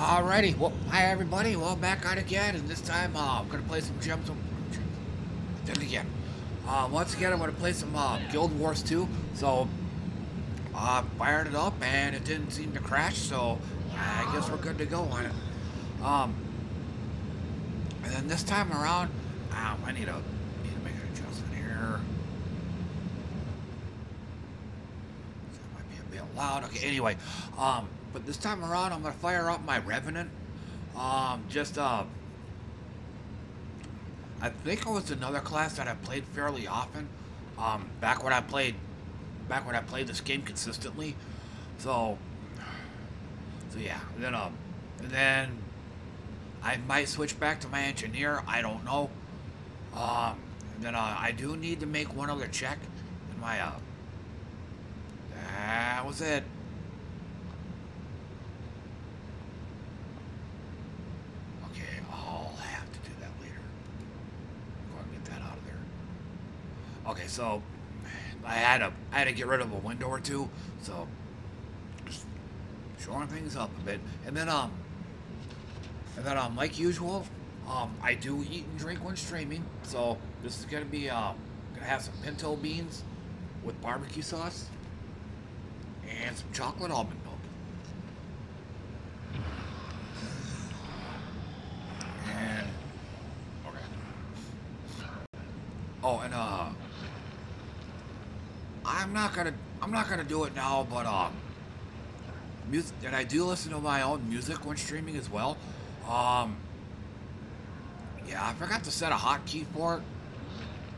Alrighty, well, hi everybody, well, back on again, and this time, uh, I'm gonna play some gems. Then again, uh, once again, I'm gonna play some, uh, Guild Wars 2, so, uh, fired it up, and it didn't seem to crash, so, I guess we're good to go on it. Um, and then this time around, um, I need to, need to make an adjustment here. That might be a bit loud, okay, anyway, um, but this time around, I'm gonna fire up my Revenant. Um, just uh, I think it was another class that I played fairly often. Um, back when I played, back when I played this game consistently. So, so yeah. Then um, and then I might switch back to my engineer. I don't know. Um, then uh, I do need to make one other check in my uh. That was it. Okay, so I had to I had to get rid of a window or two, so just showing things up a bit. And then um and then um like usual, um I do eat and drink when streaming, so this is gonna be um gonna have some pinto beans with barbecue sauce and some chocolate almond milk. And okay. Oh, and uh I'm not gonna I'm not gonna do it now, but um, music and I do listen to my own music when streaming as well. Um, yeah, I forgot to set a hotkey for it,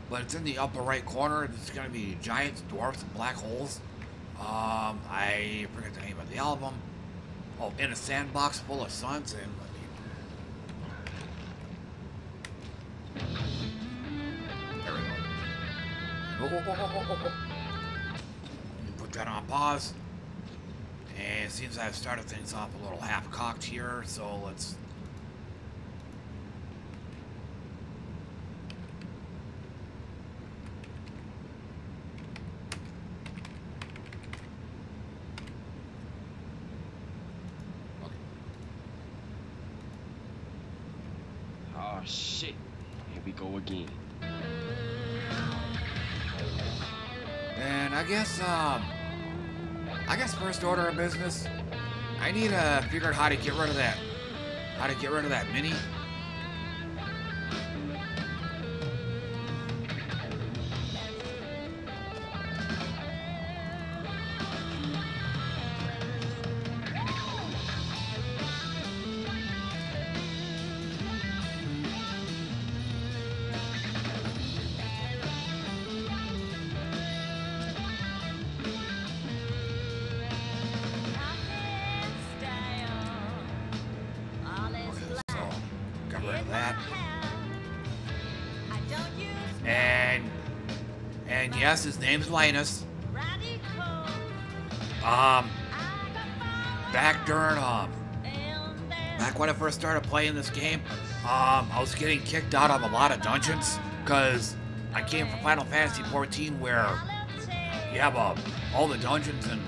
but it's in the upper right corner. It's gonna be giants, dwarfs, and black holes. Um, I forget the name of the album. Oh, in a sandbox full of suns and. Oh, oh, oh, that on pause. And it seems I've started things off a little half-cocked here, so let's... Oh shit, here we go again. And I guess, um... I guess first order of business, I need to figure out how to get rid of that, how to get rid of that mini. Name's Linus. Um, back during, um, back when I first started playing this game, um, I was getting kicked out of a lot of dungeons because I came from Final Fantasy 14 where you have uh, all the dungeons and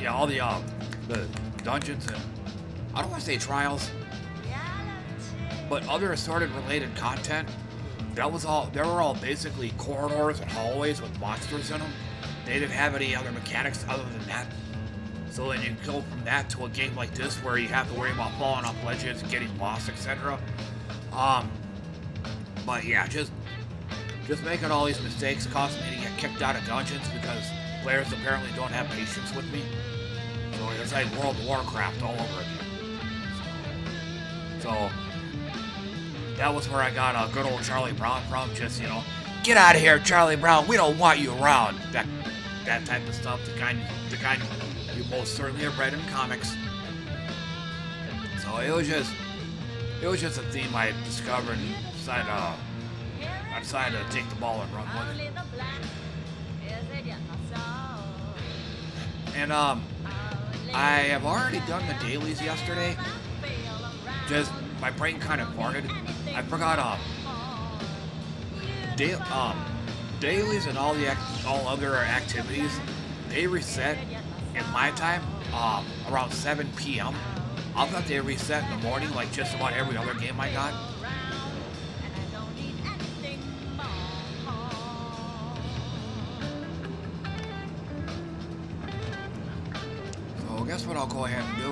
yeah, all the uh, the dungeons and I don't want to say trials, but other assorted related content that was all, they were all basically corridors and hallways with monsters in them. They didn't have any other mechanics other than that. So then you go from that to a game like this where you have to worry about falling off ledges, getting lost, etc. Um, but yeah, just just making all these mistakes caused me to get kicked out of dungeons because players apparently don't have patience with me. So it's like World of Warcraft all over again. So that was where I got a good old Charlie Brown from. Just, you know, get out of here, Charlie Brown. We don't want you around. That that type of stuff. The kind, the kind you most certainly have read in comics. So it was just, it was just a theme I discovered and decided, uh, I decided to take the ball and run with it. And um, I have already done the dailies yesterday. Just my brain kind of farted. I forgot um, da um, dailies and all the all other activities, they reset in my time um, around 7 p.m. I thought they reset in the morning like just about every other game I got. So guess what I'll go ahead and do?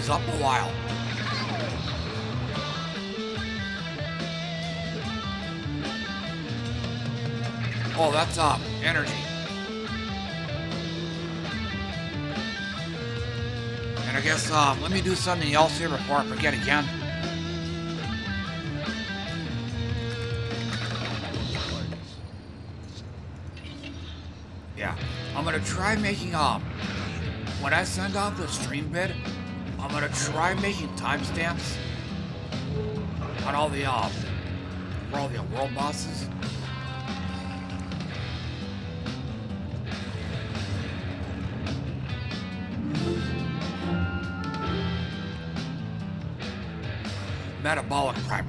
Stays up a while. Oh, that's um energy. And I guess um let me do something else here before I forget again. Yeah, I'm gonna try making um when I send out the stream bid, gonna try making timestamps on all the um for all the world bosses. Metabolic primer.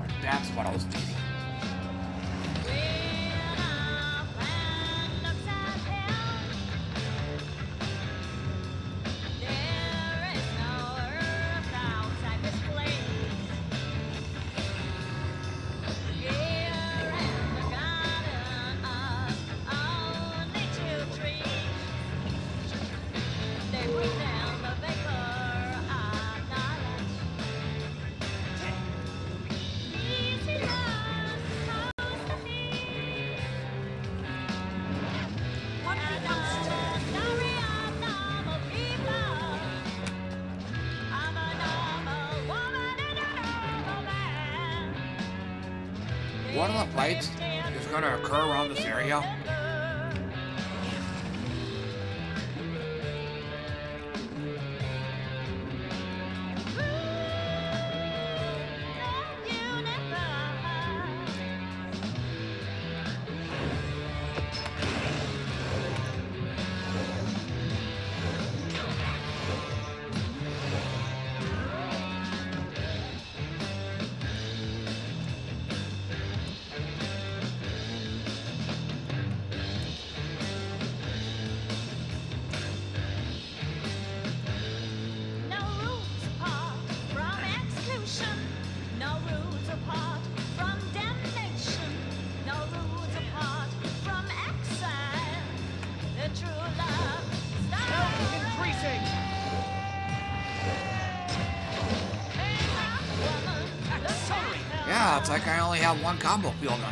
One combo. On this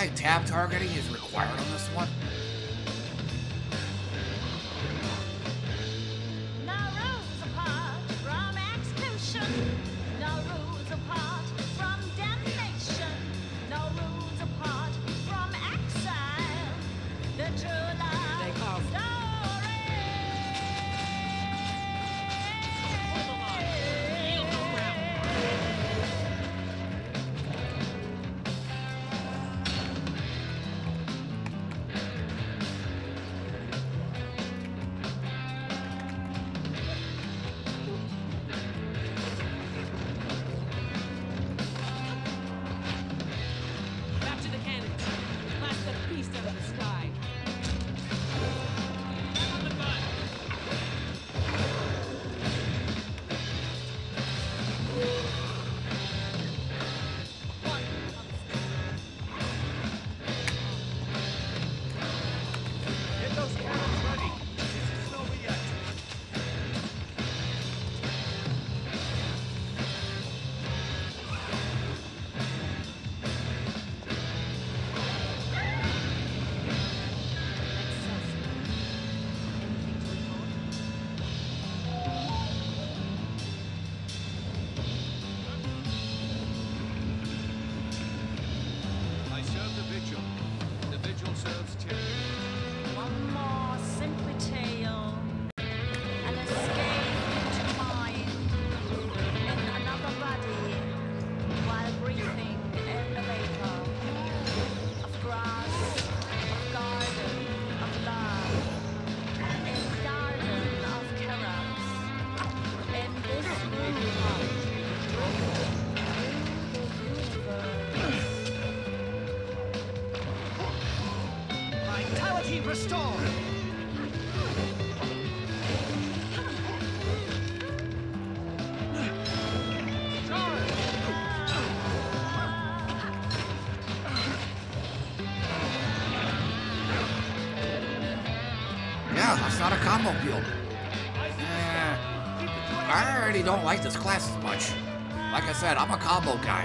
like tab targeting said, I'm a combo guy,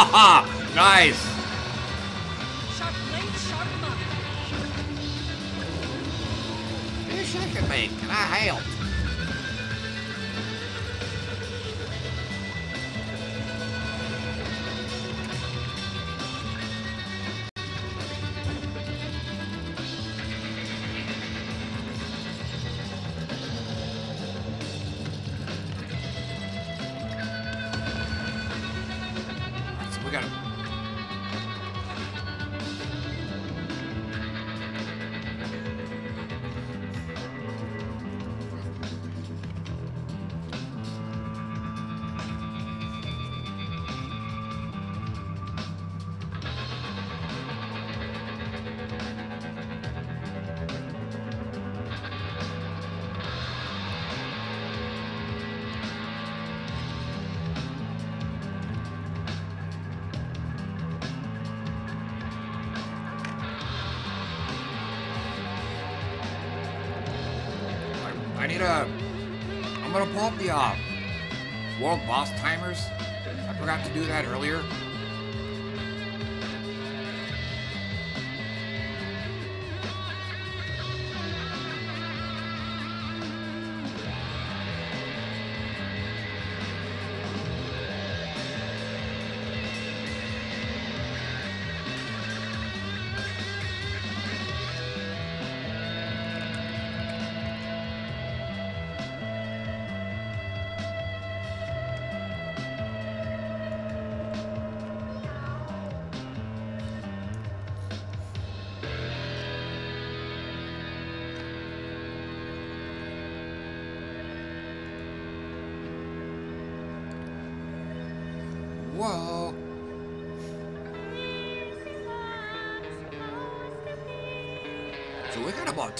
nice!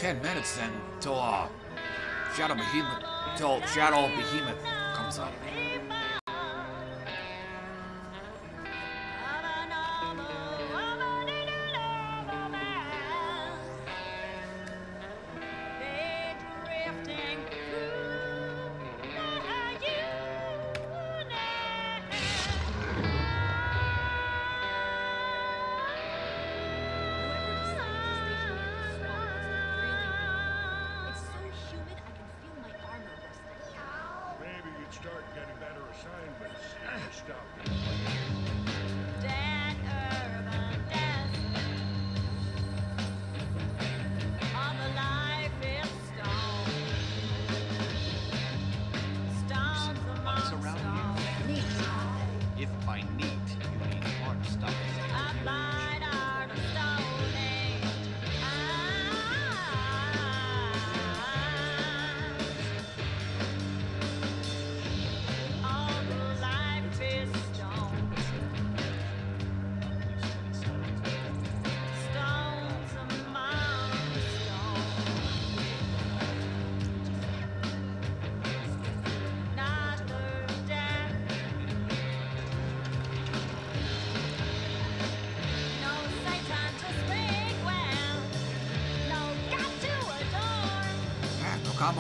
ten minutes then till uh, Shadow Behemoth till Shadow Behemoth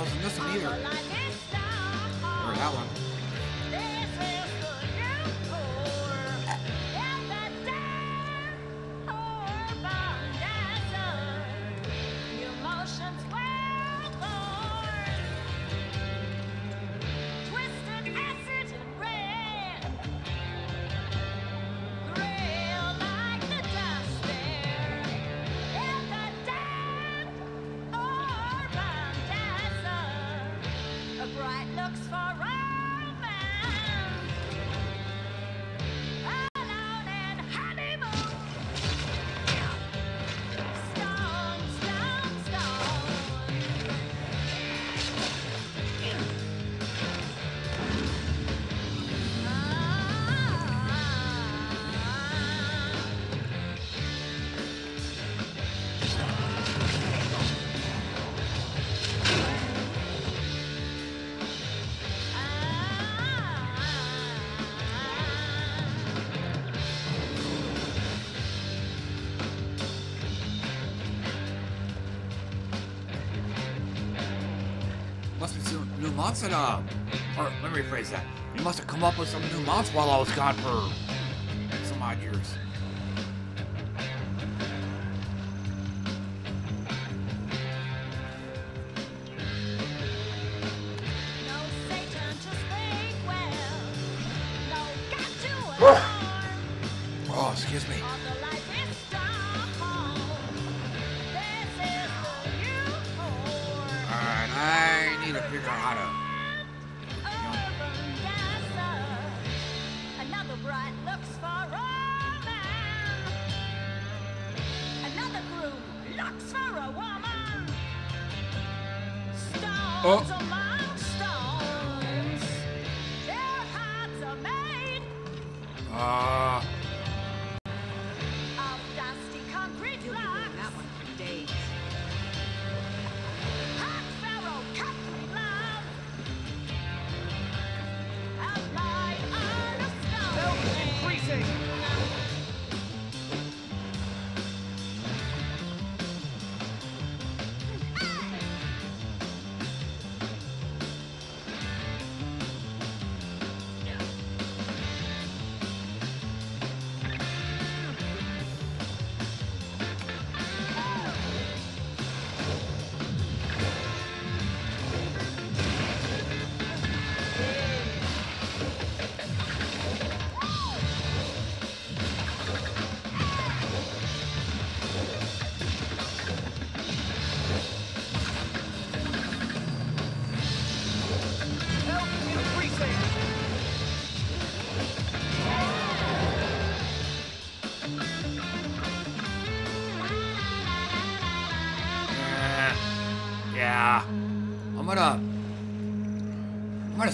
你这什么意思 Masada. Uh, or let me rephrase that. You must have come up with some new mounts while I was gone for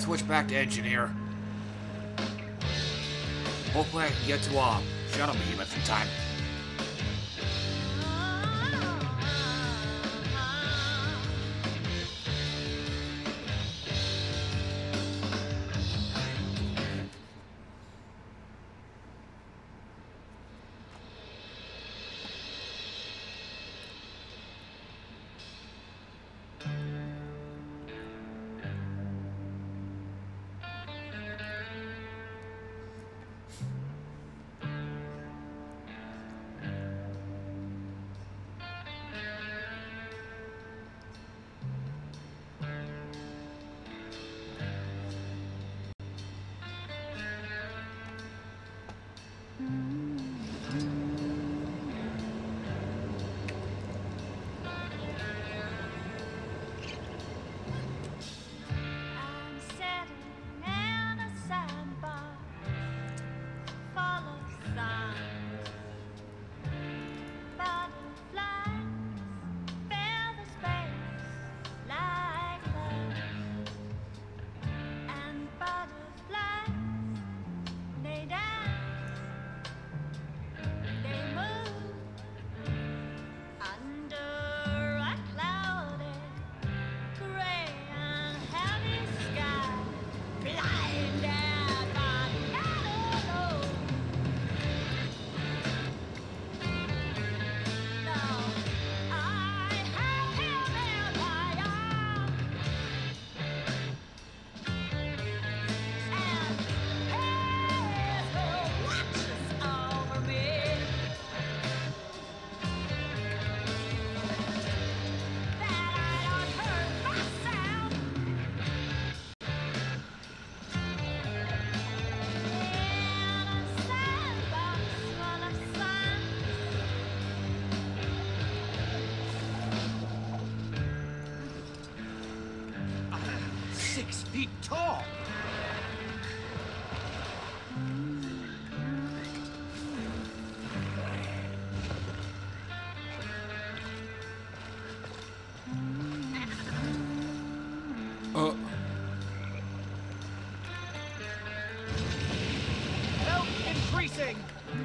switch back to engineer. Hopefully I can get to, uh, shuttle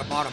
about a minute.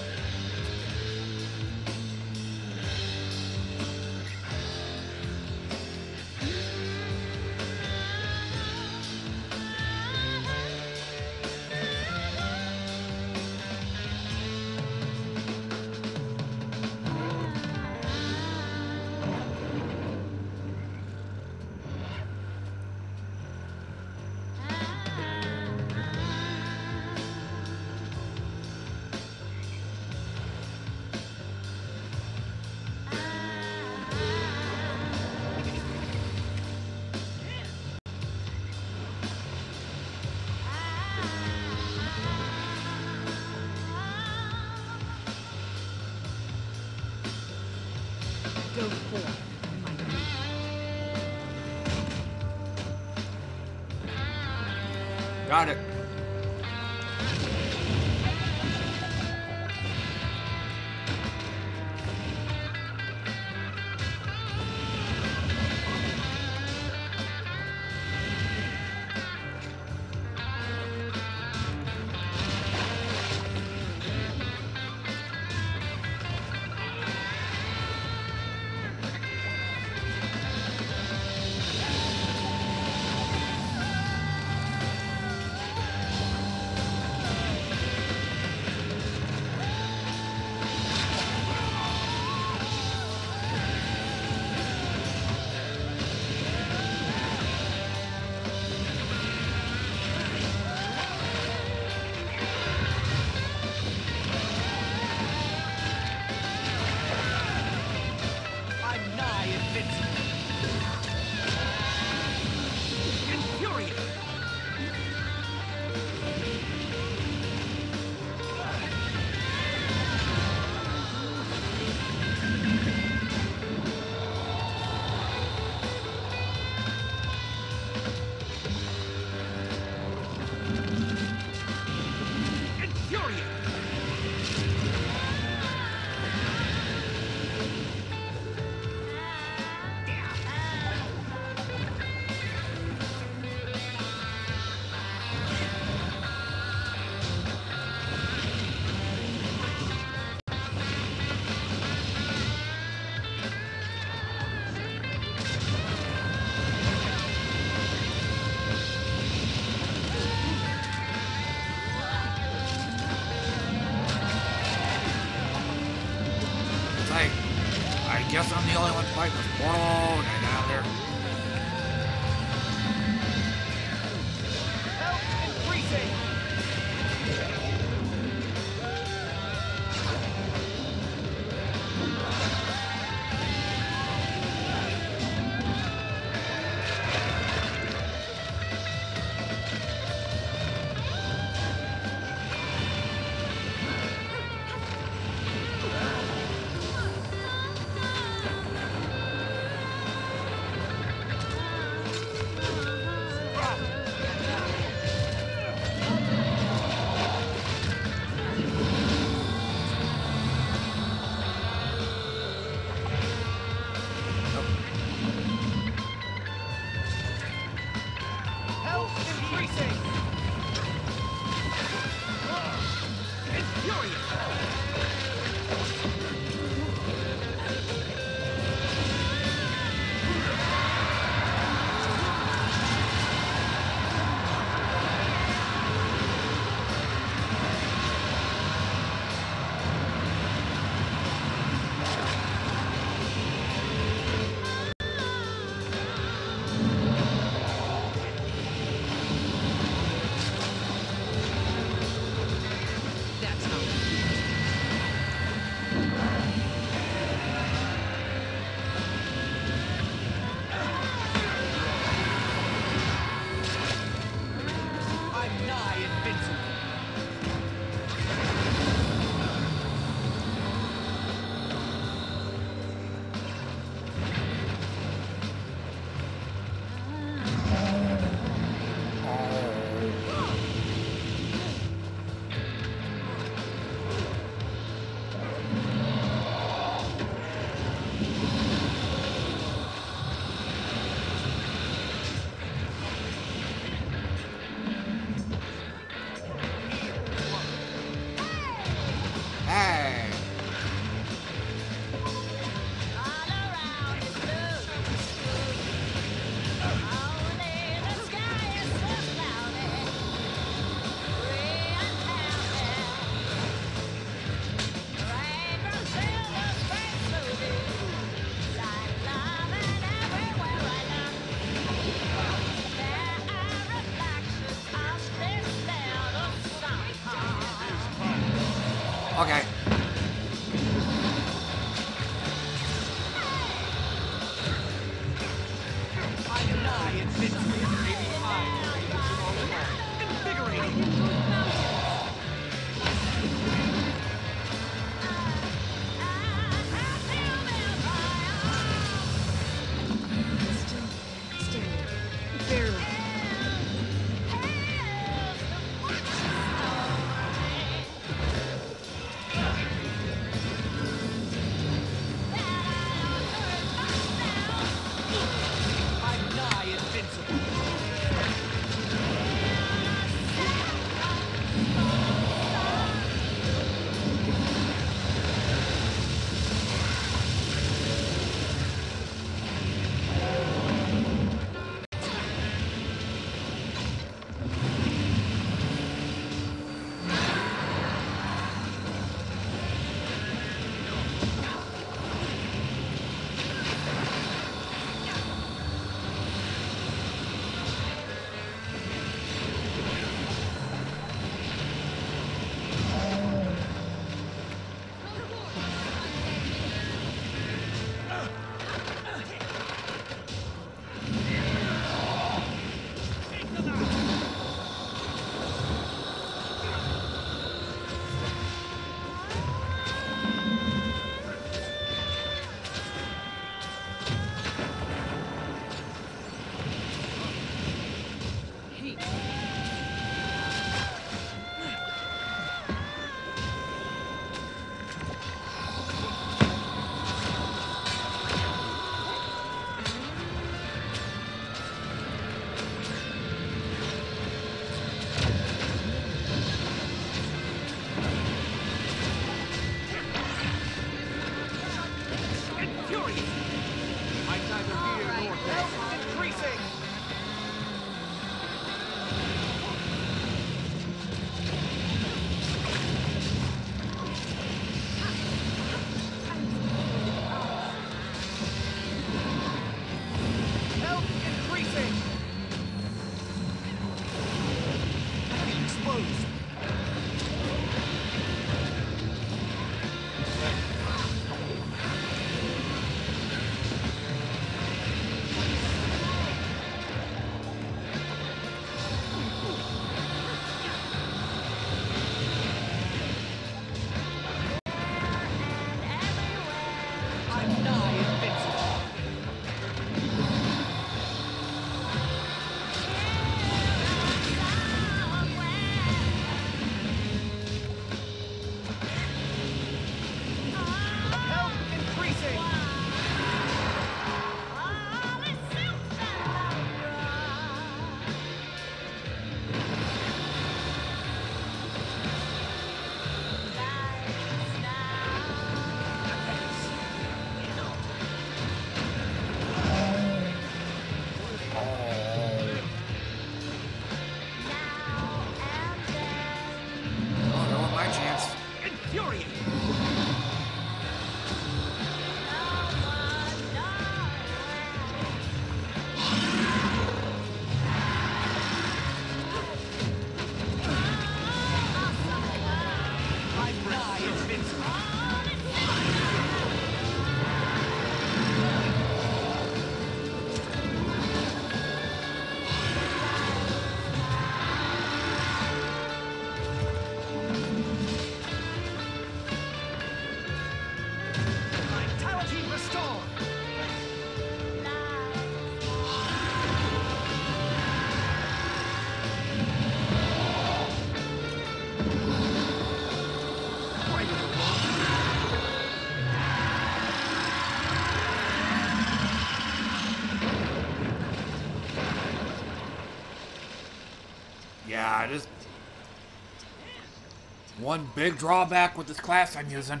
One big drawback with this class I'm using.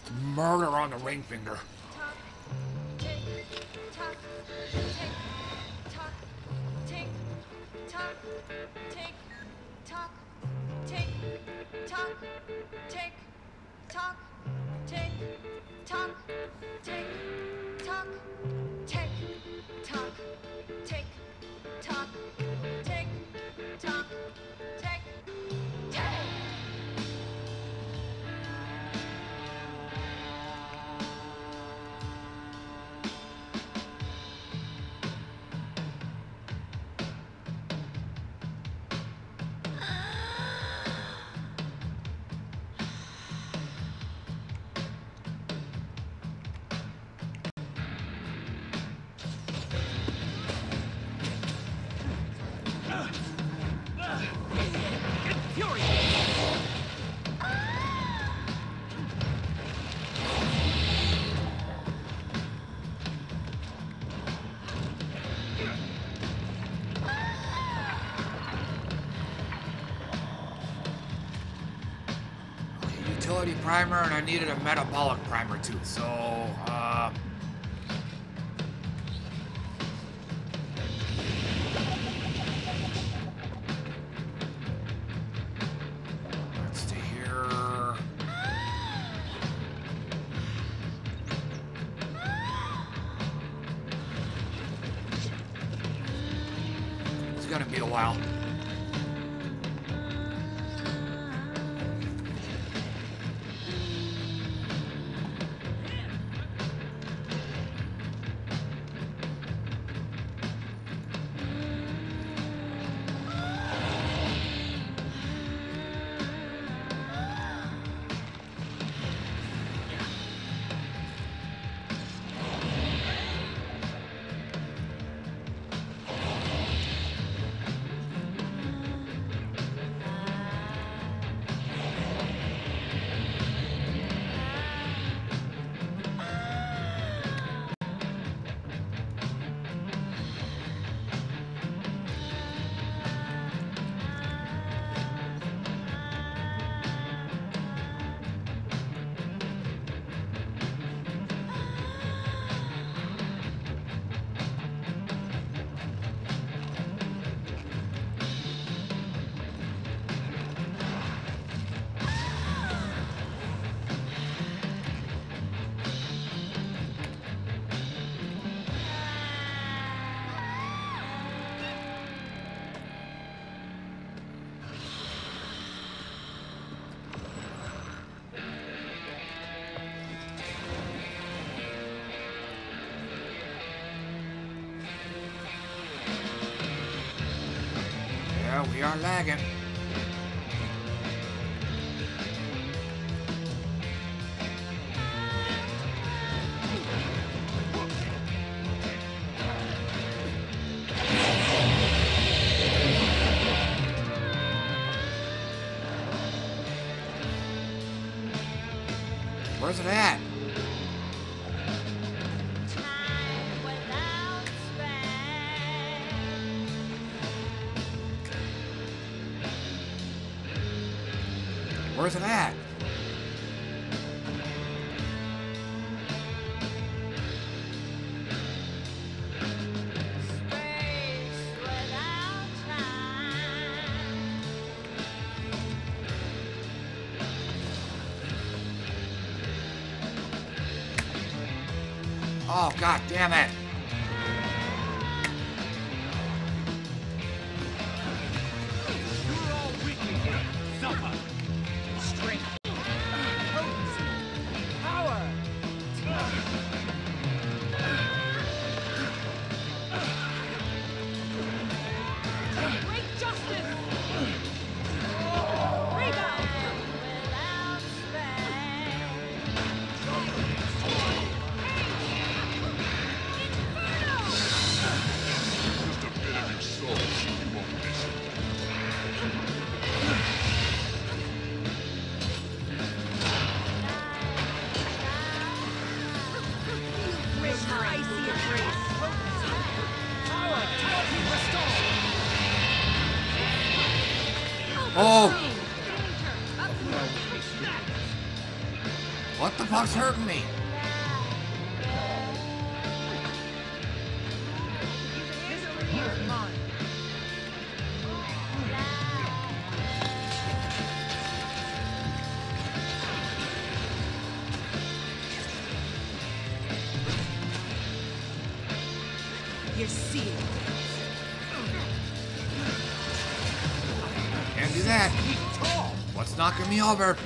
It's Murder on the ring finger. Needed a metabolic primer too. So, Are lagging. Where's it at? Me over?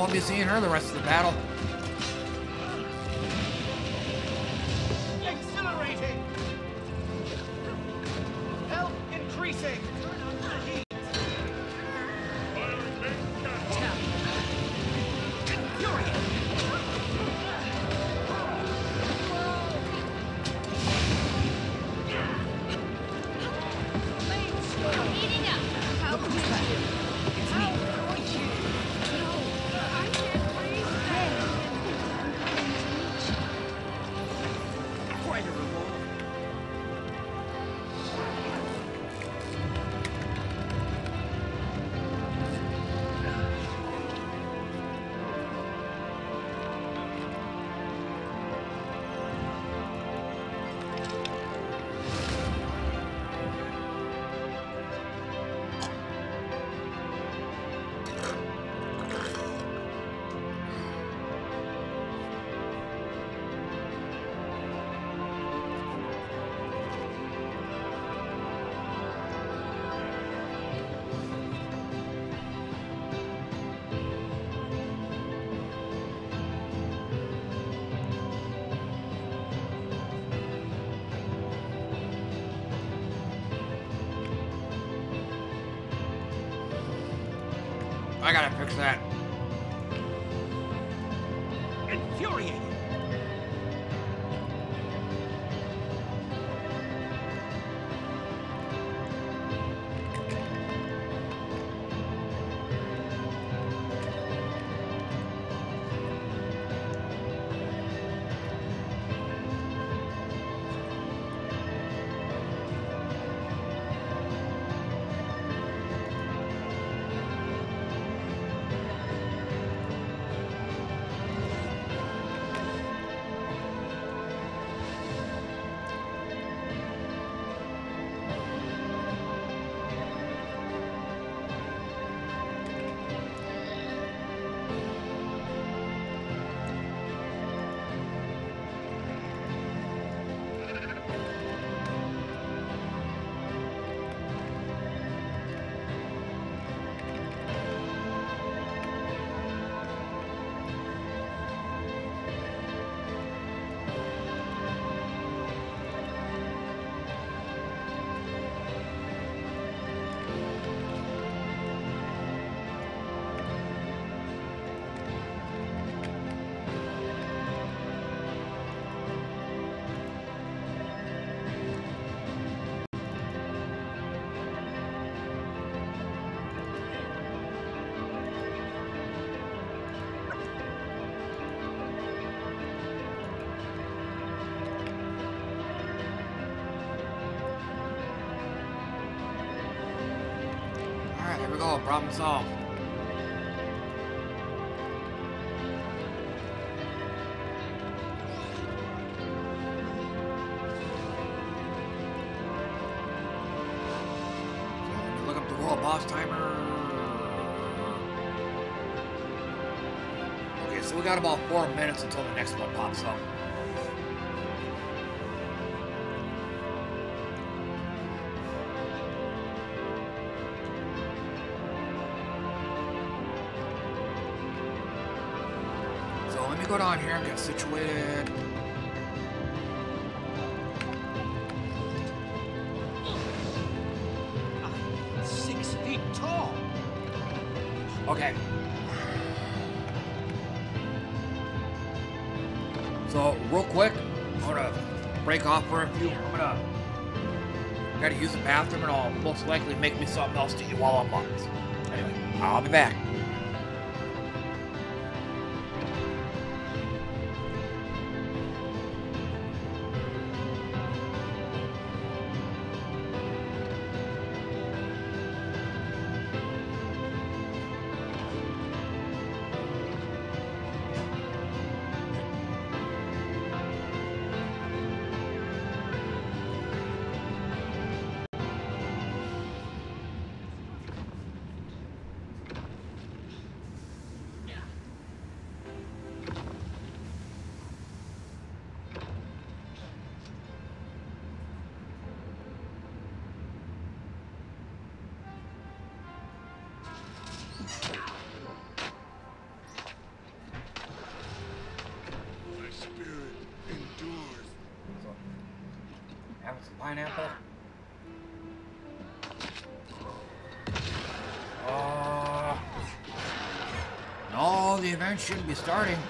Won't be seeing her the rest of the battle. Problem solved. Look up the world boss timer. Okay, so we got about four minutes until So let me go down here and get situated. Six feet tall! Okay. So real quick, I'm gonna break off for a few. I'm gonna gotta use the bathroom and I'll most likely make me something else to eat while I'm on. Anyway, I'll be back. starting.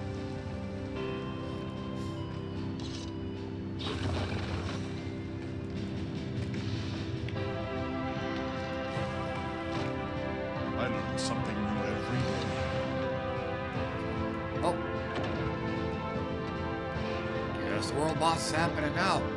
boss happening now?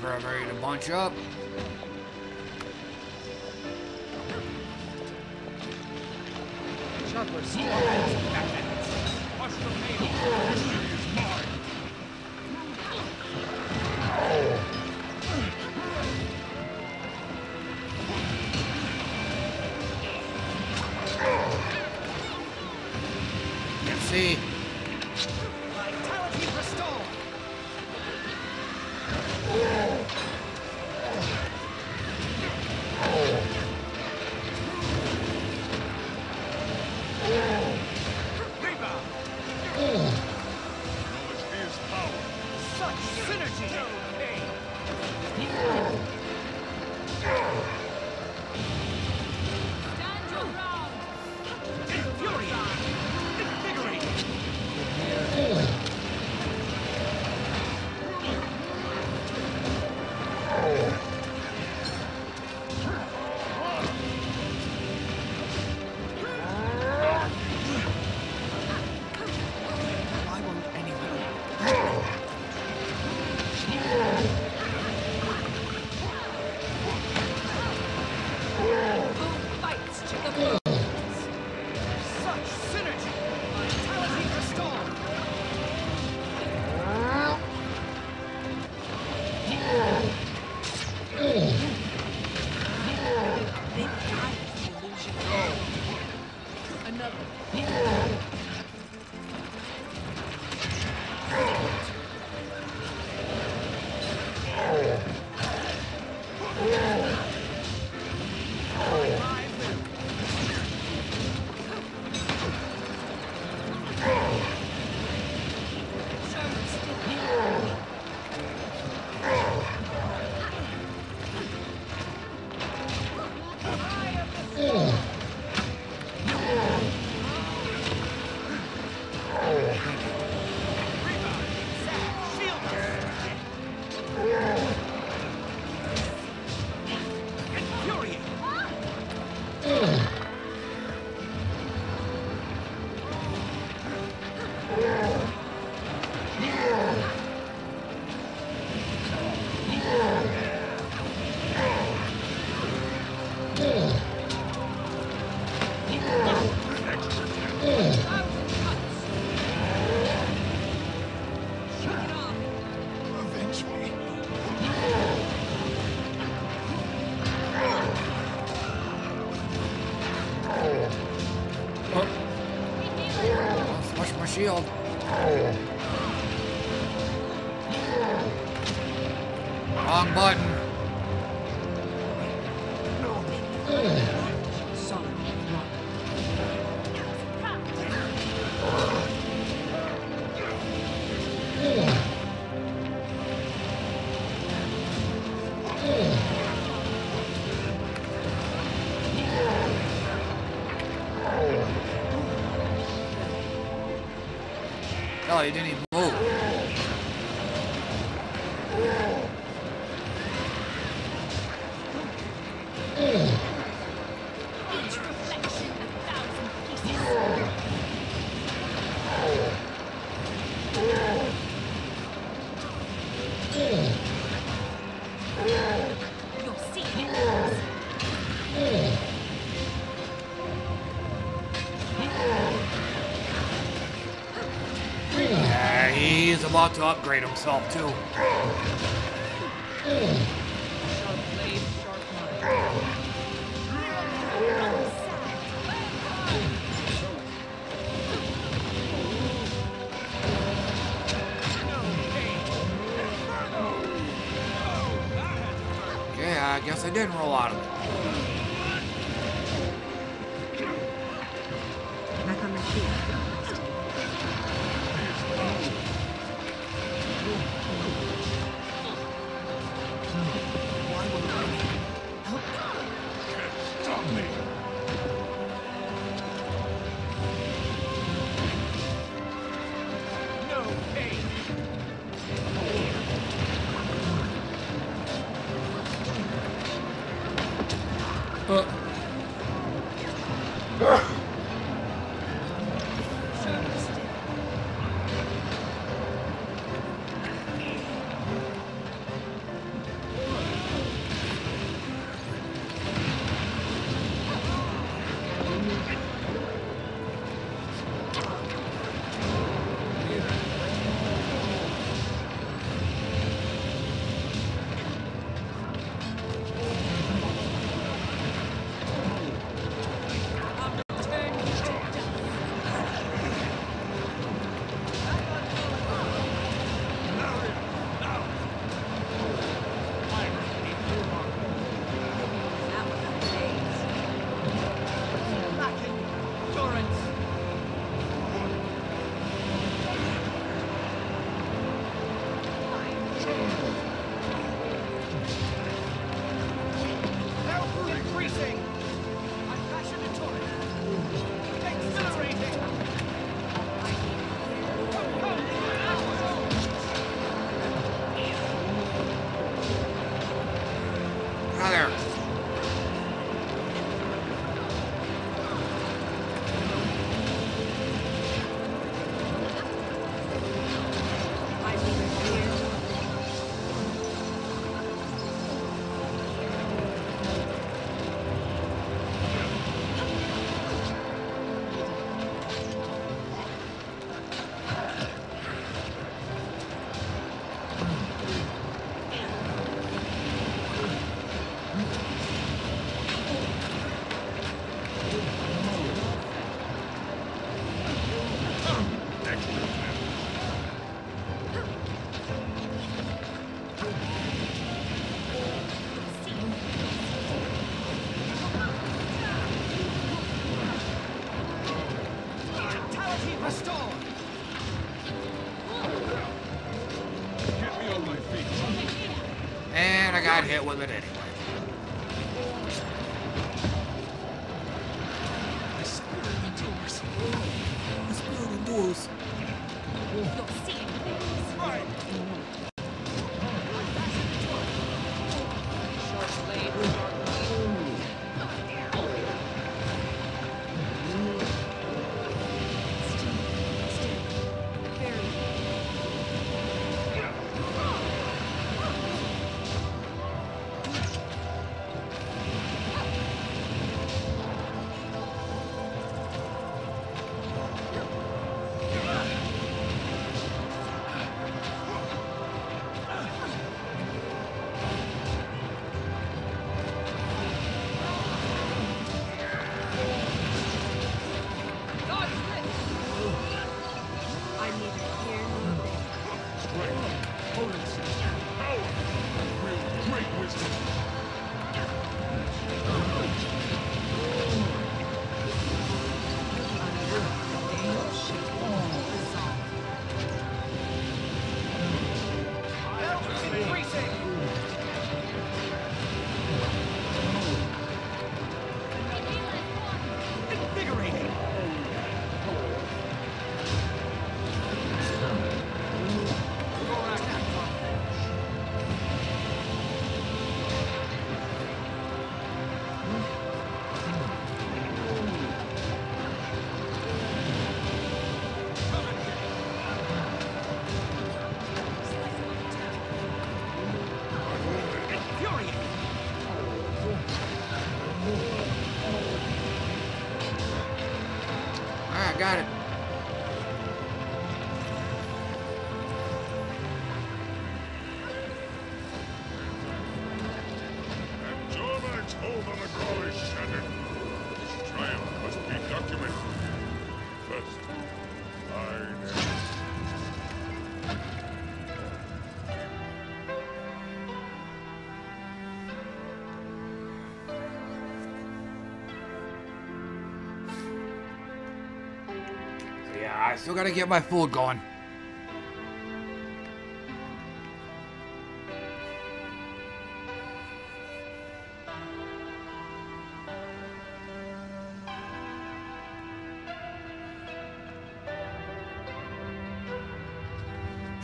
Prepare to bunch up. He didn't even about to upgrade himself too. And I got hit with it anyway. I still gotta get my food going.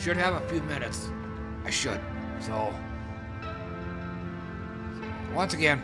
Should have a few minutes. I should. So, once again,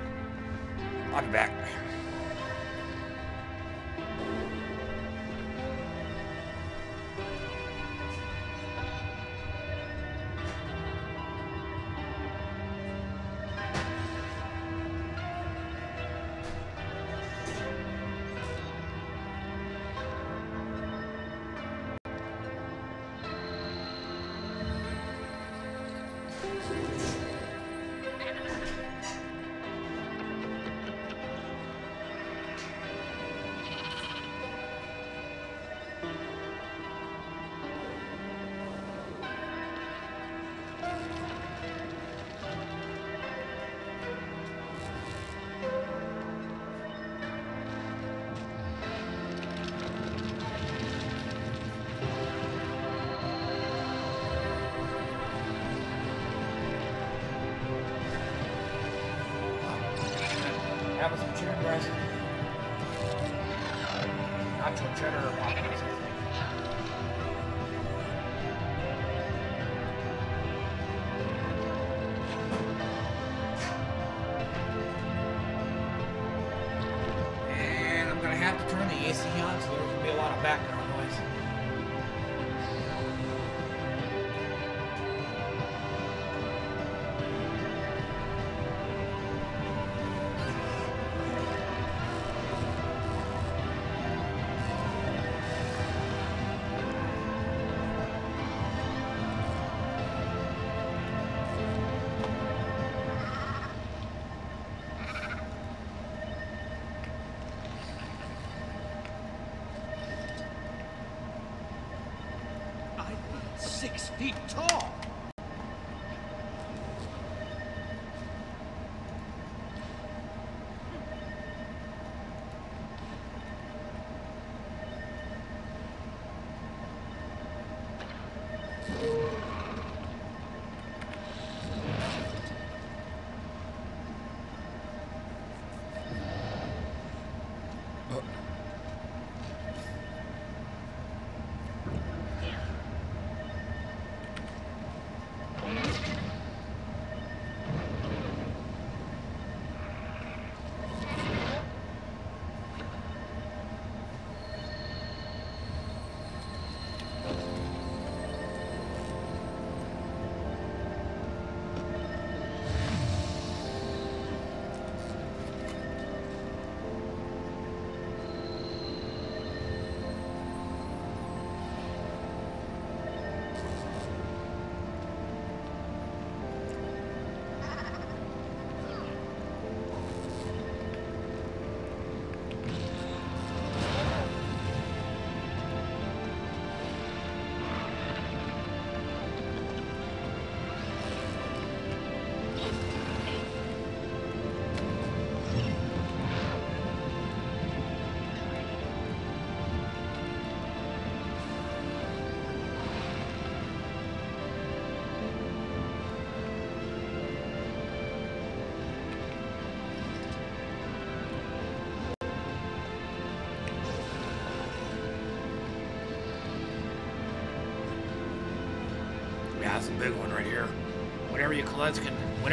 He tore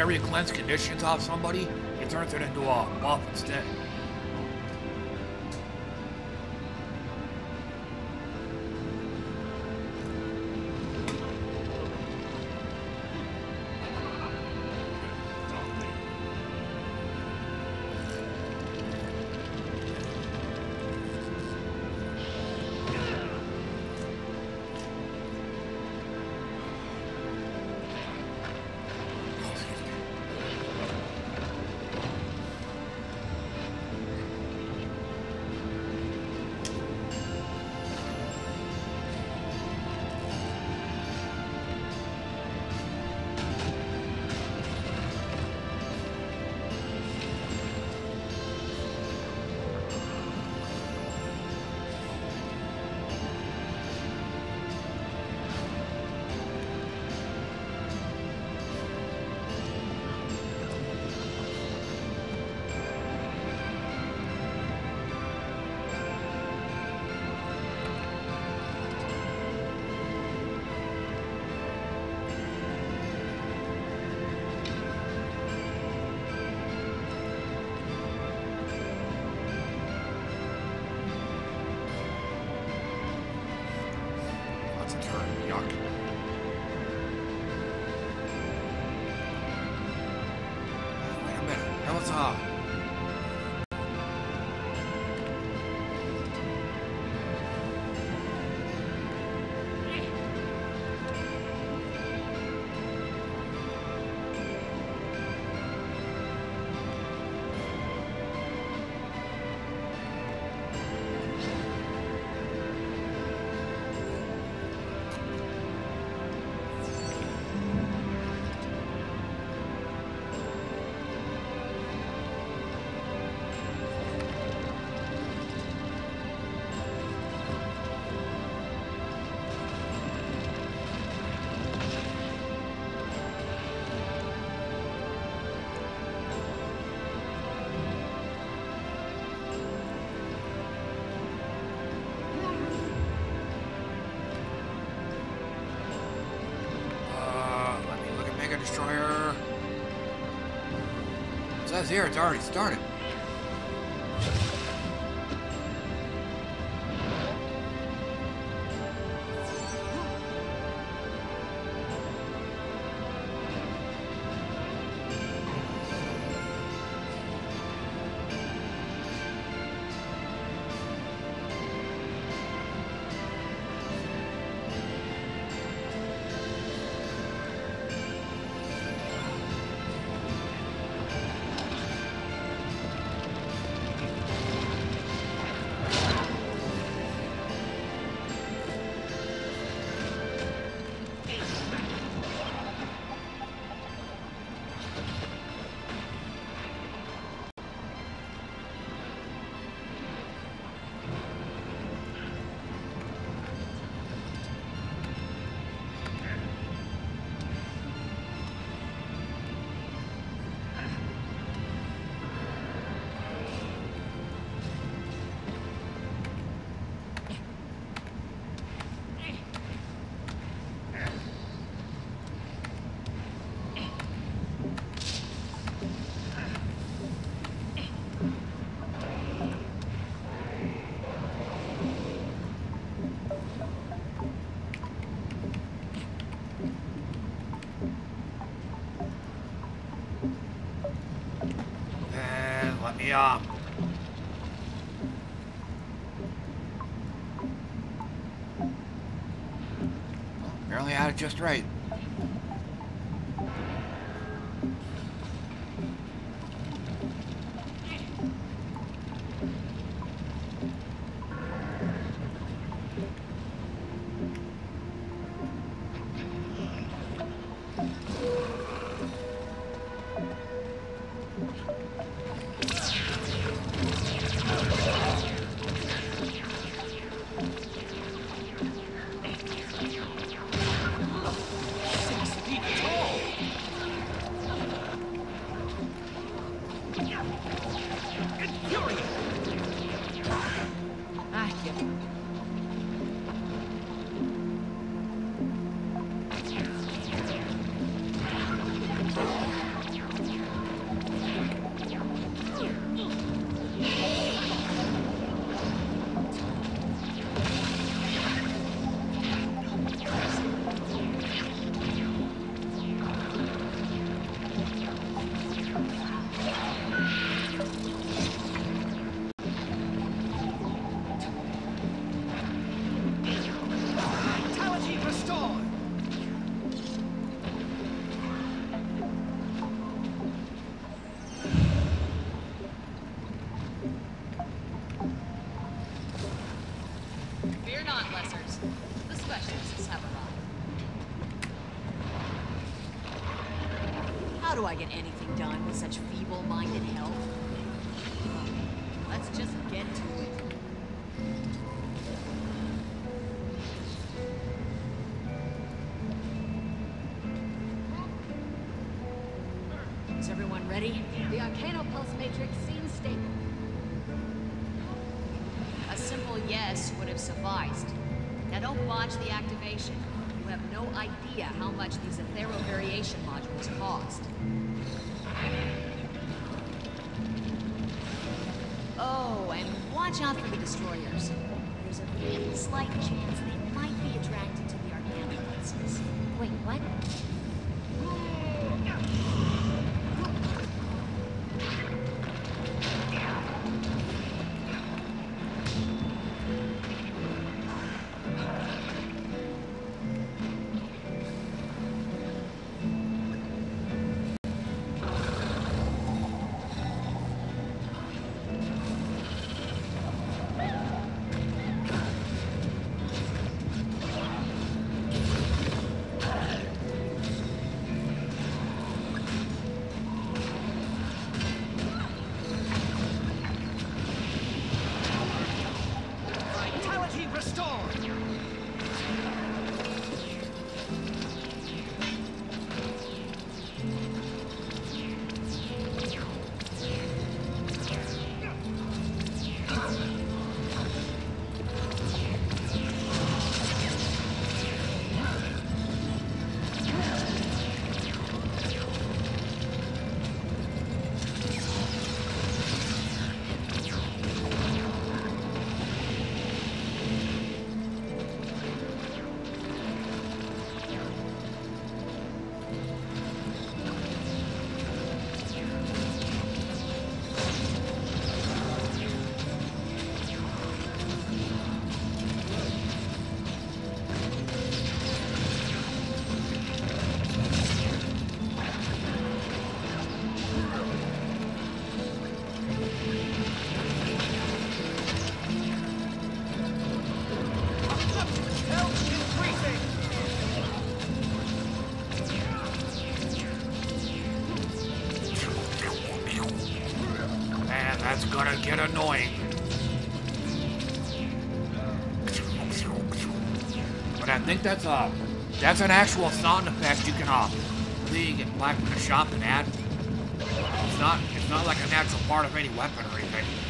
whenever you cleanse conditions off somebody, it turns it into a buff instead. Here it's already started. Me. Apparently I had it just right. Get anything done with such feeble-minded help? Um, let's just get to it. Is everyone ready? The Arcano watch be for think that's a that's an actual sound effect you can uh leave in Black the shop and add. It's not it's not like a natural part of any weapon or anything.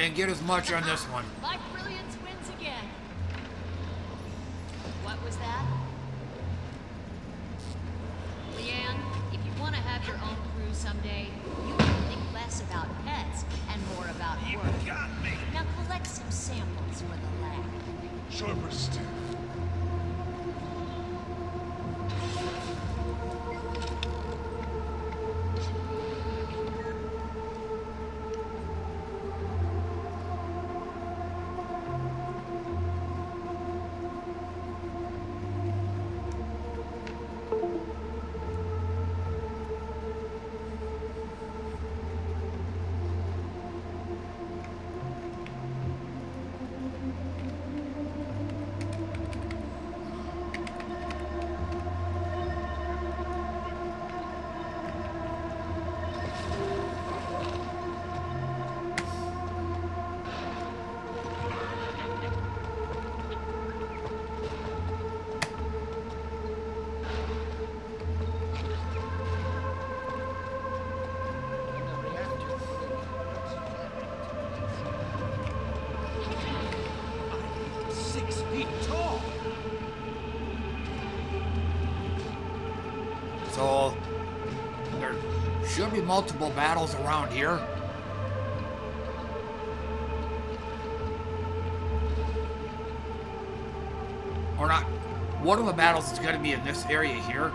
didn't get as much on this multiple battles around here. Or not. One of the battles is going to be in this area here.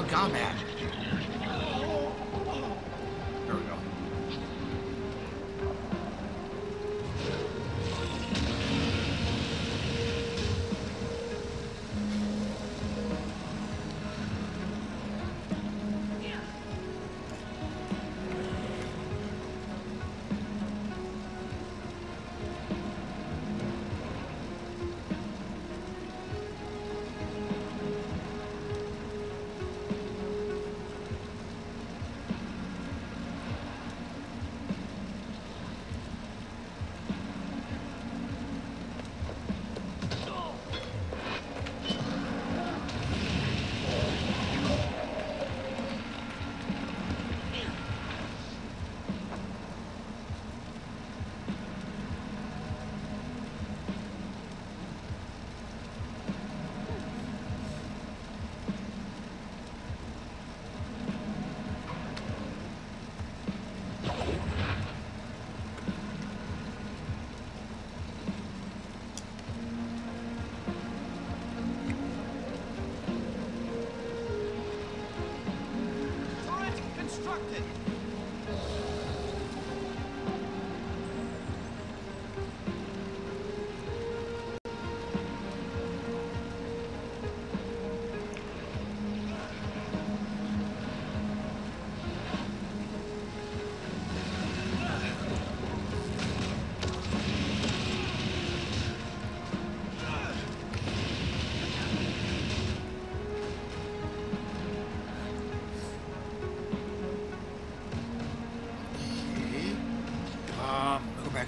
Mortal Kombat.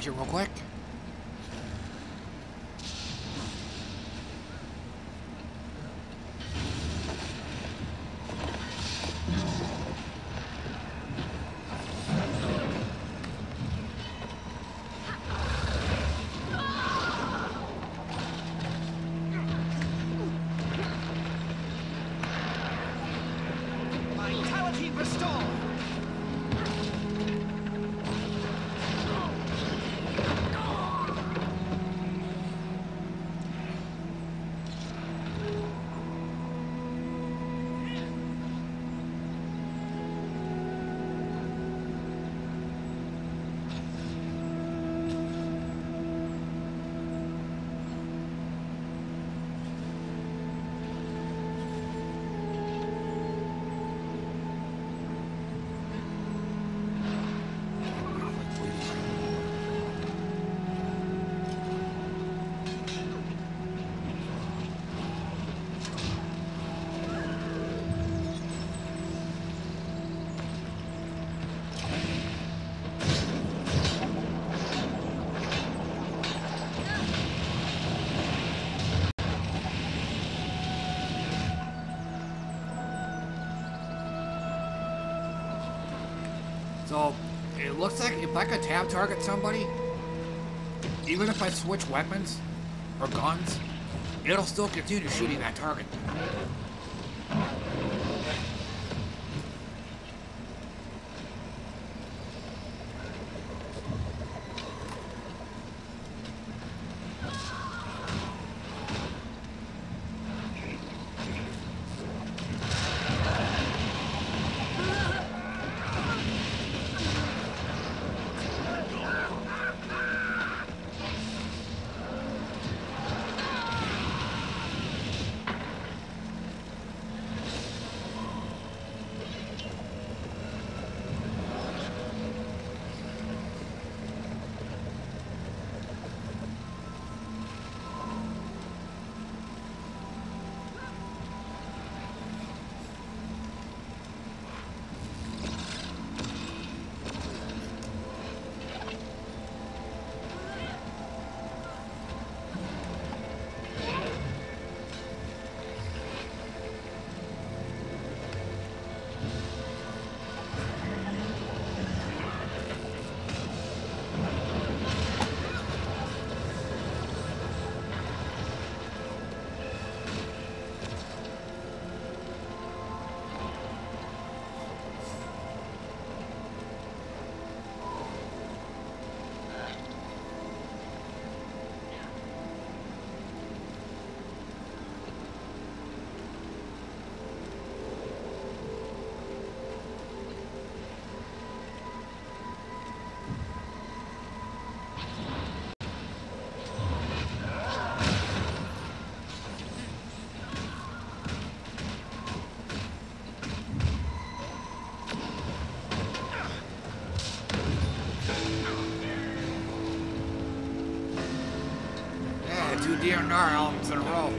Here real quick. Looks like if I could tab target somebody, even if I switch weapons or guns, it'll still continue shooting that target. DNR albums in a row.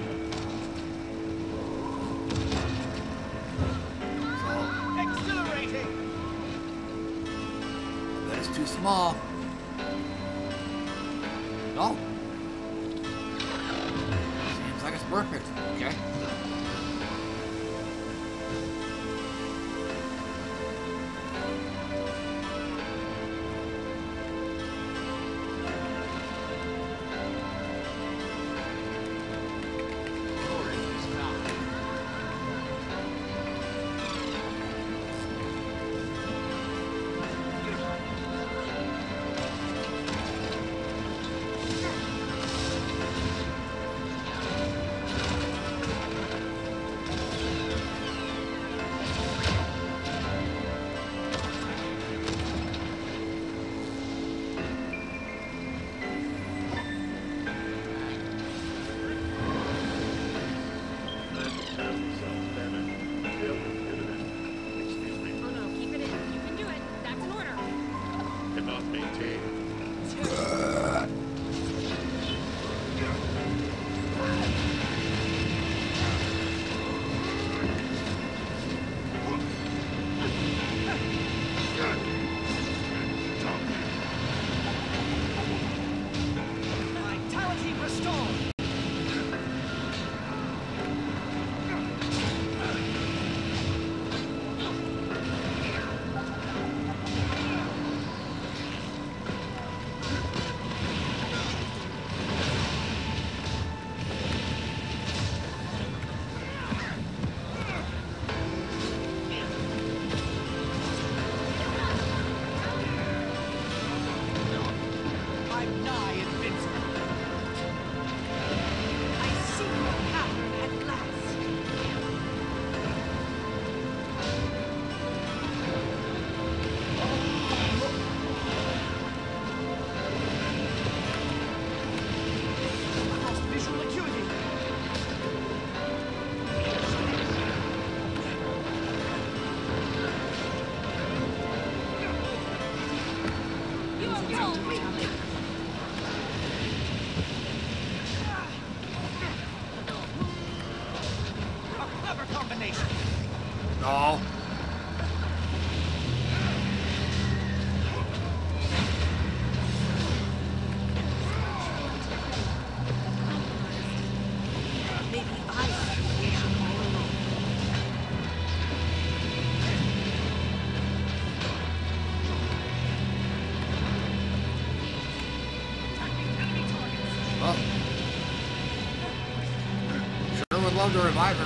Love to revive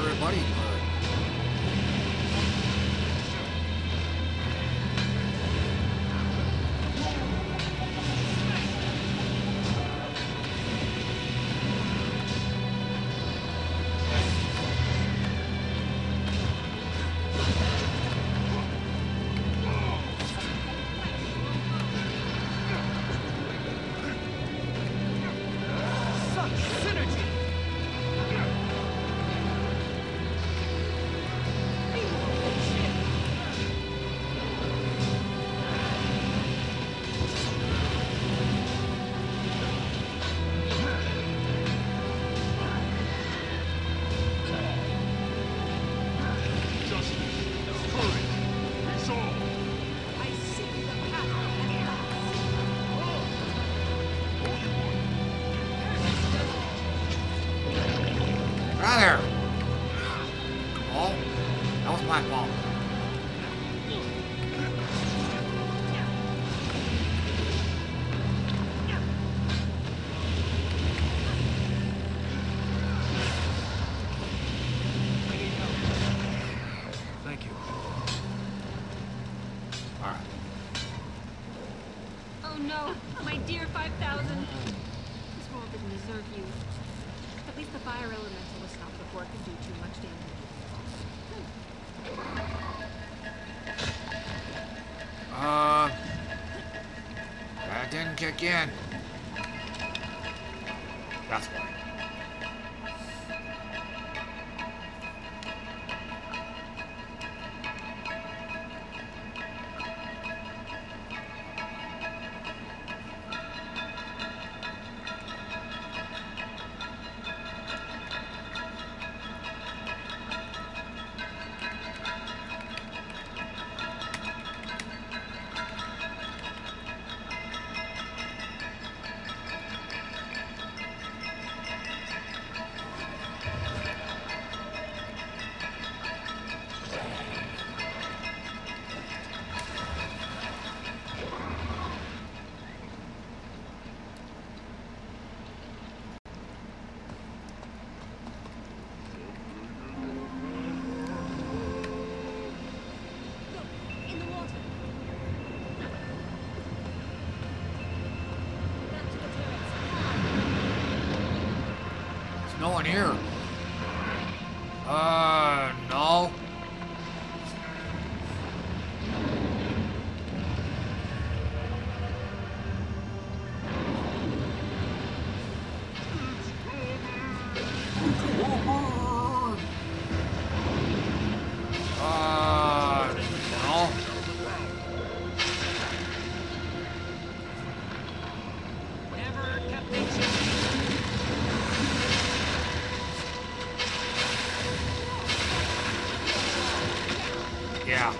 Yeah.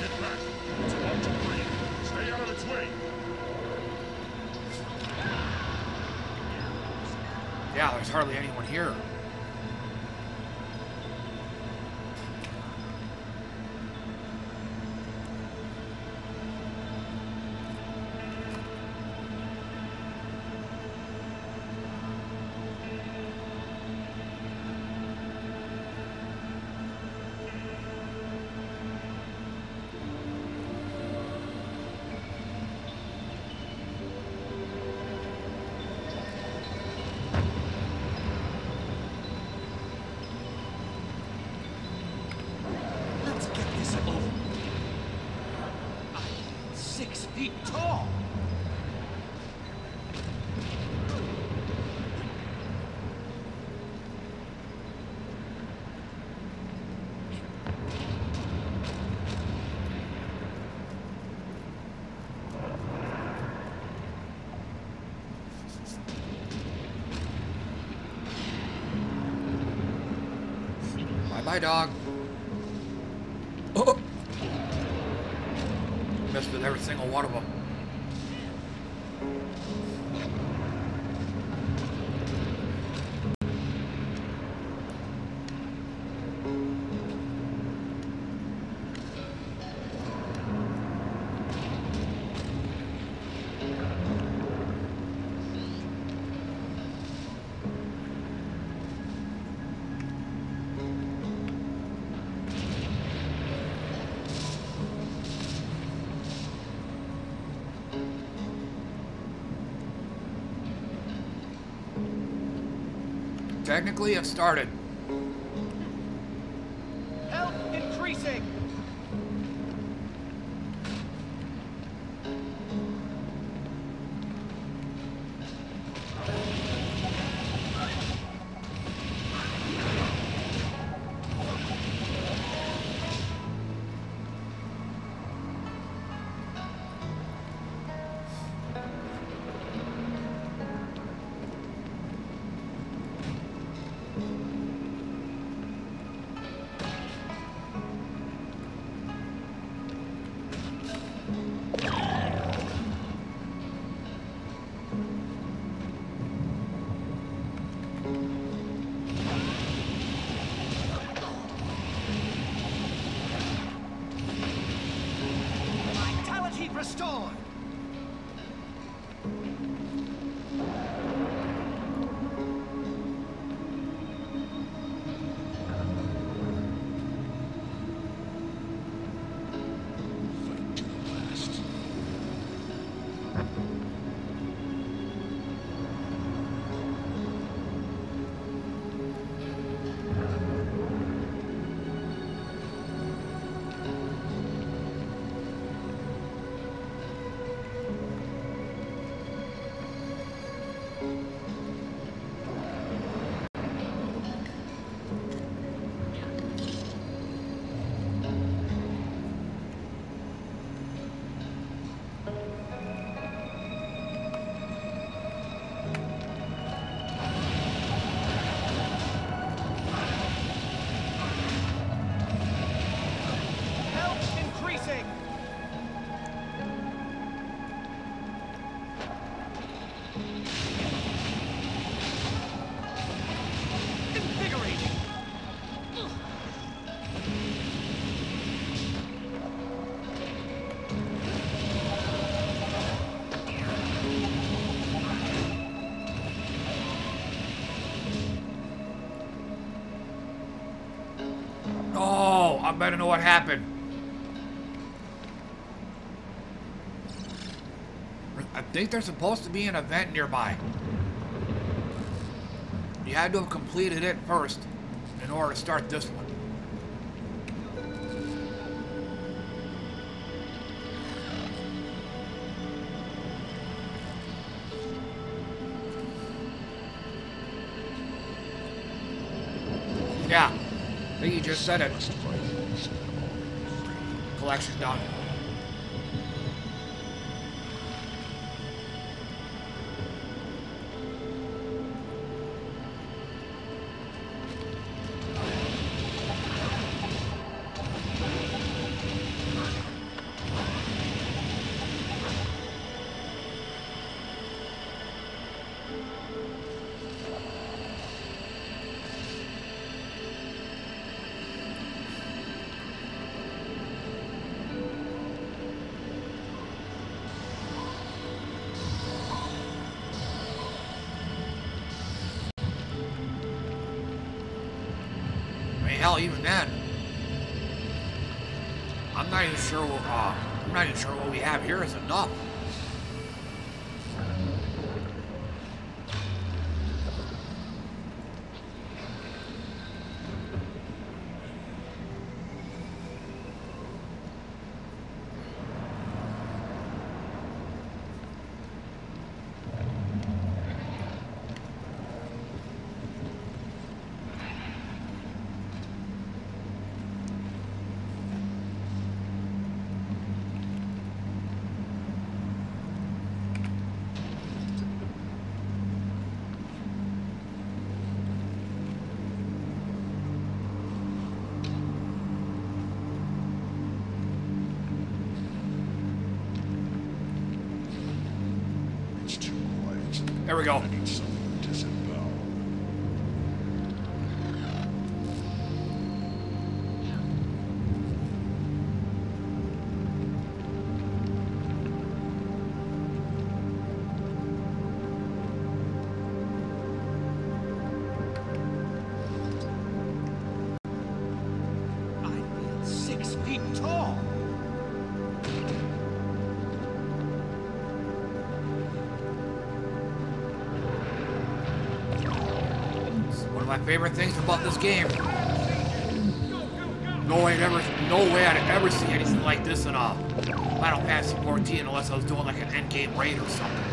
Get back. It's about to break. Stay out of its way. Yeah, there's hardly anyone here. Dog. Technically, it started. I better know what happened. I think there's supposed to be an event nearby. You had to have completed it first in order to start this one. Yeah, I think you just said it. Must fight. Here is enough. It's favorite things about this game. No way I'd ever, no way I'd ever see anything like this in a Final Fantasy 14 unless I was doing like an endgame raid or something.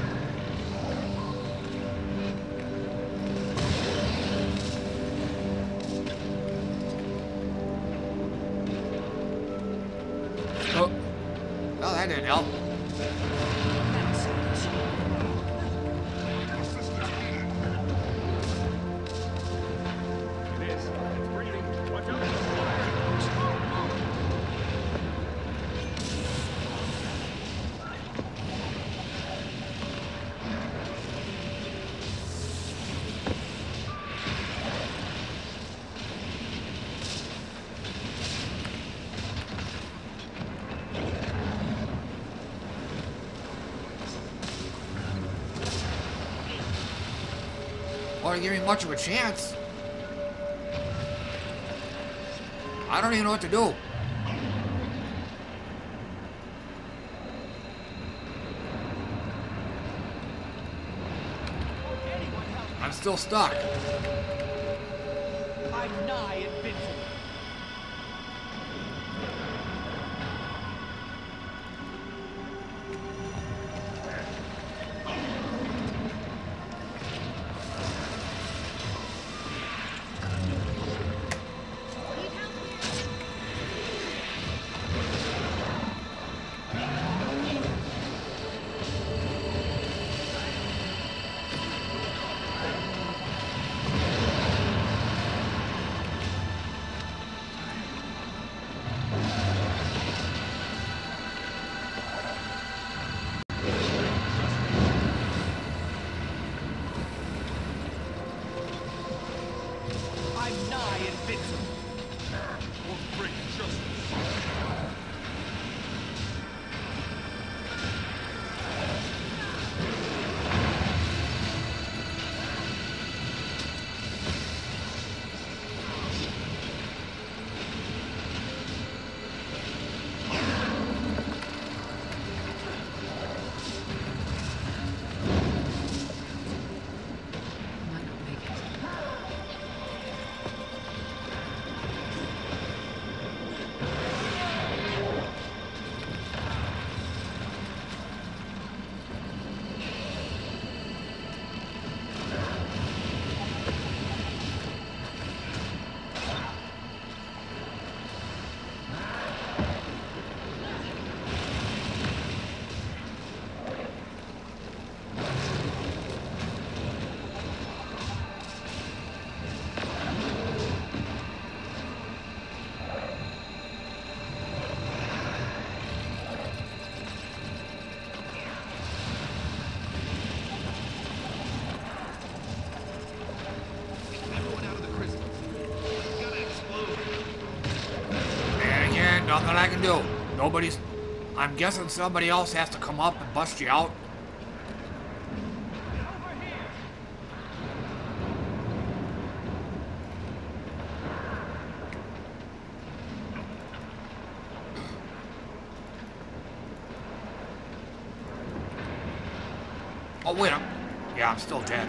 Much of a chance. I don't even know what to do. I'm still stuck. I'm nigh Nobody's... I'm guessing somebody else has to come up and bust you out. Oh, wait, I'm... Yeah, I'm still dead.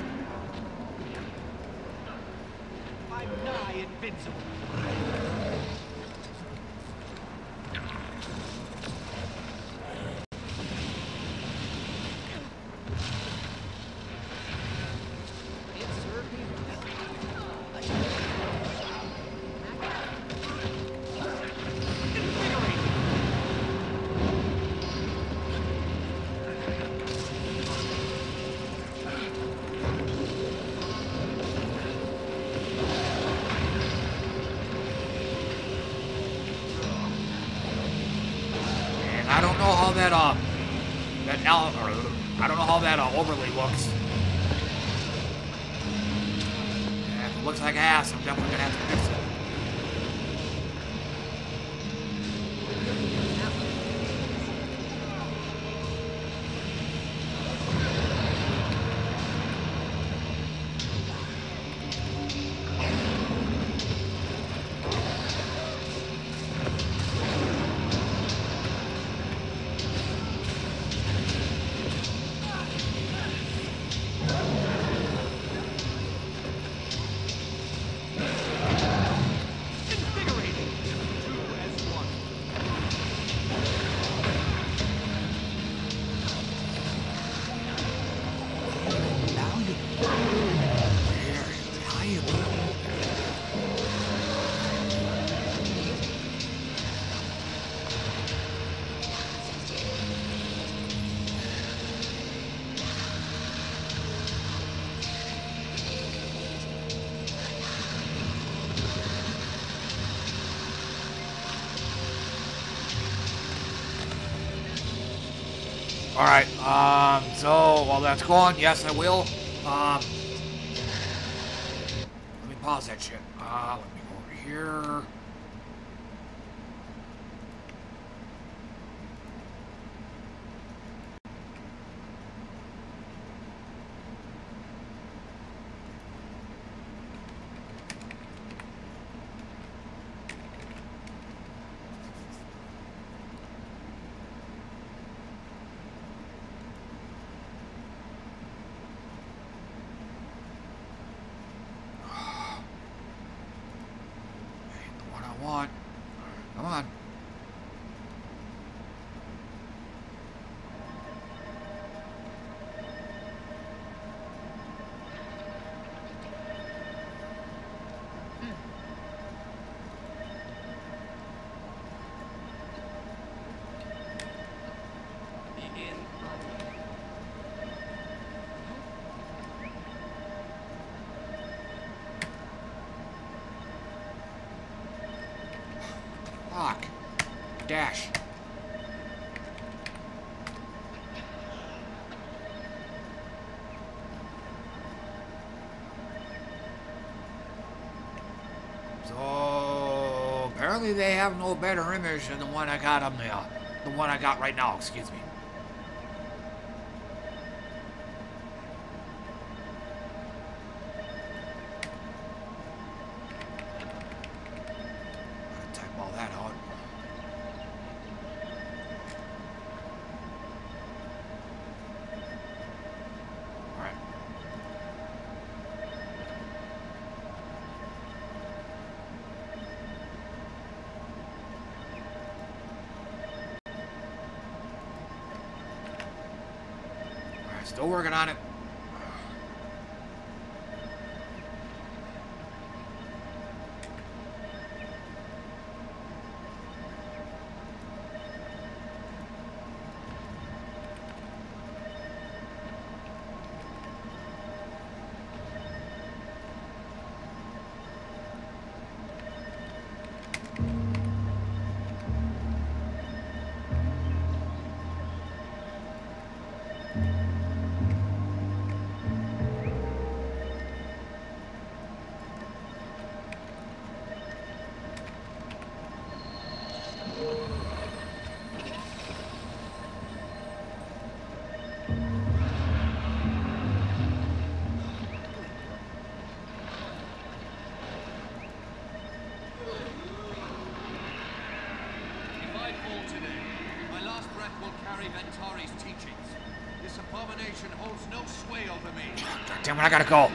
Alright, um, so while that's going, yes, I will. apparently they have no better image than the one I got up there. Uh, the one I got right now, excuse me. working on it. I gotta go.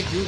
Target the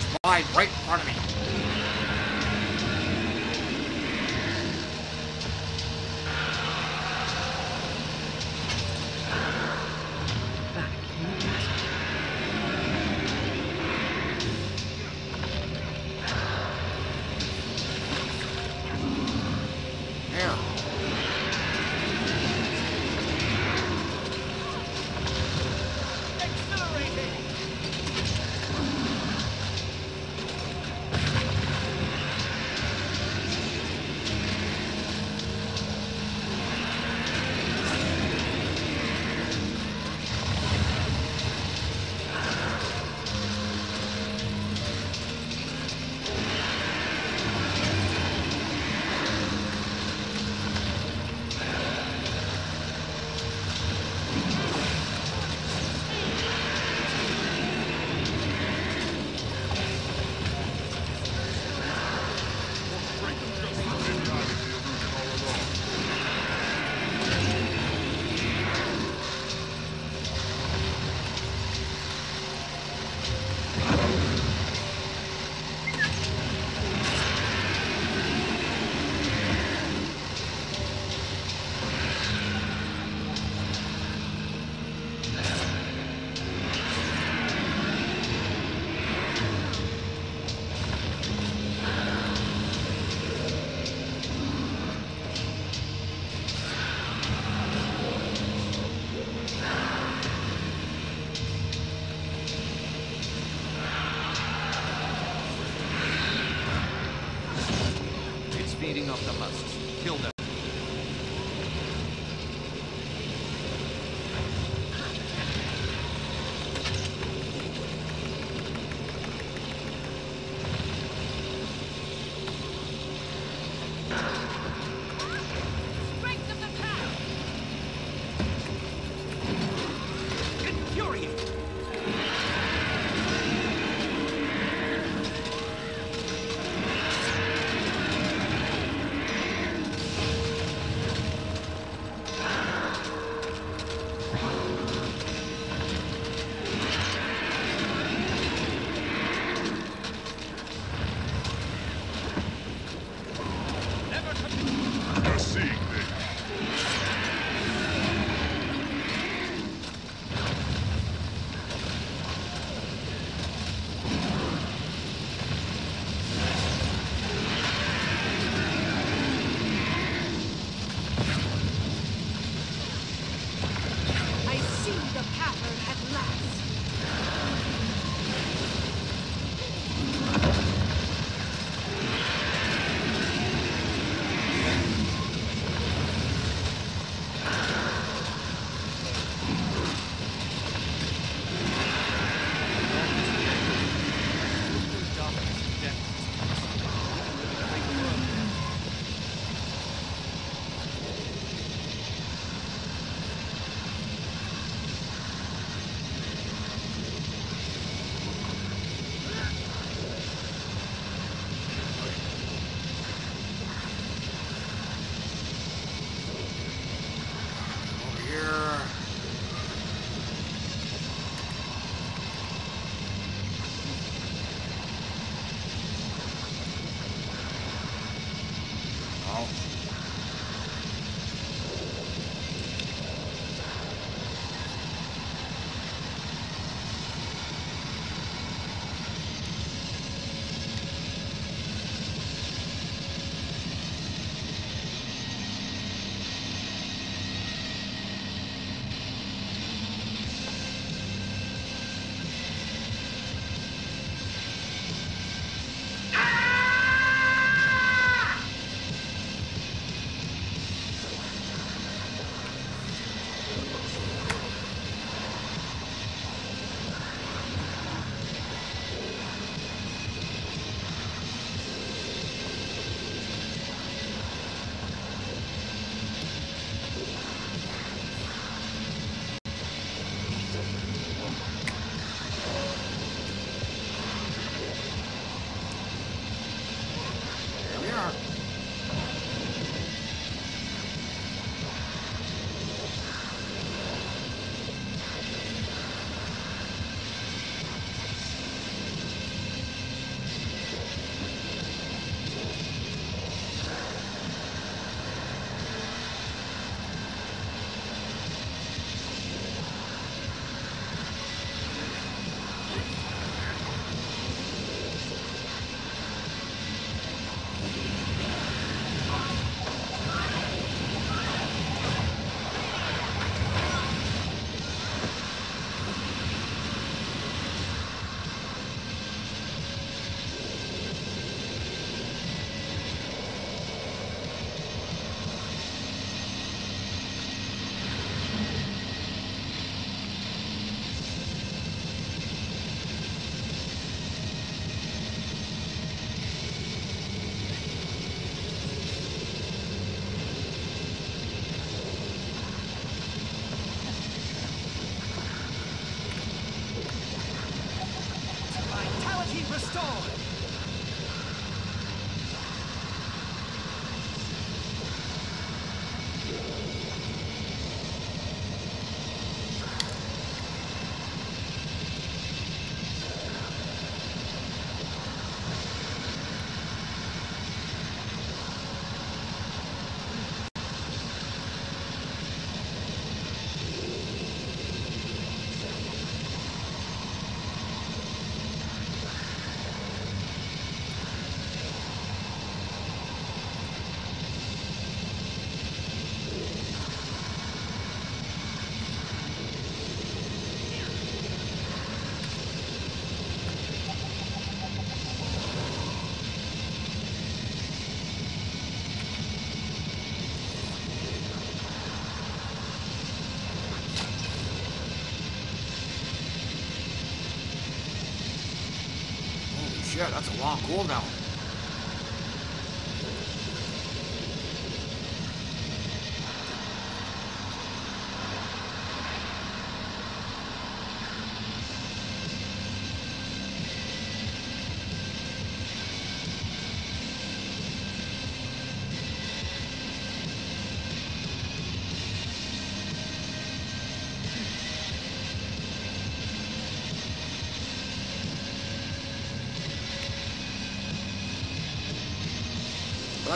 long cooldown.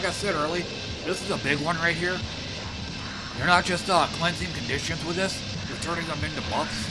Like I said early, this is a big one right here. You're not just uh, cleansing conditions with this, you're turning them into buffs.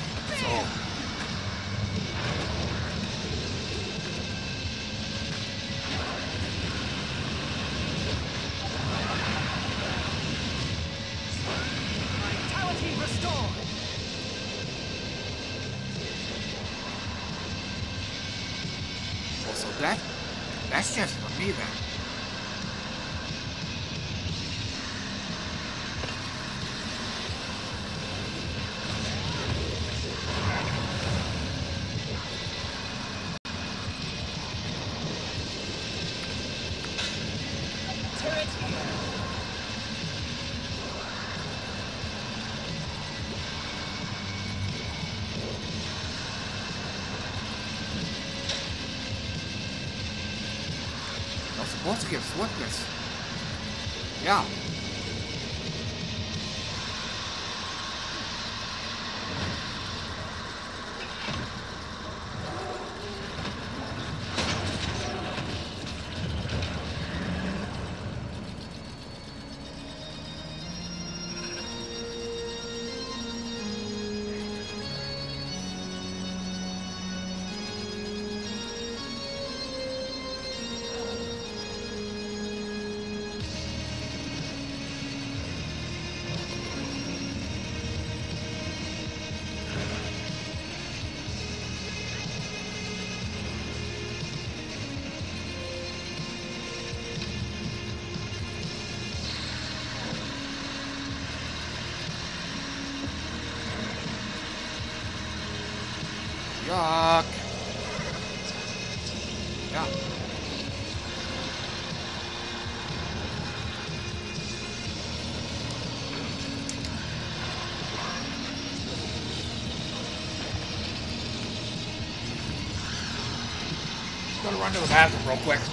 To the bathroom real quick.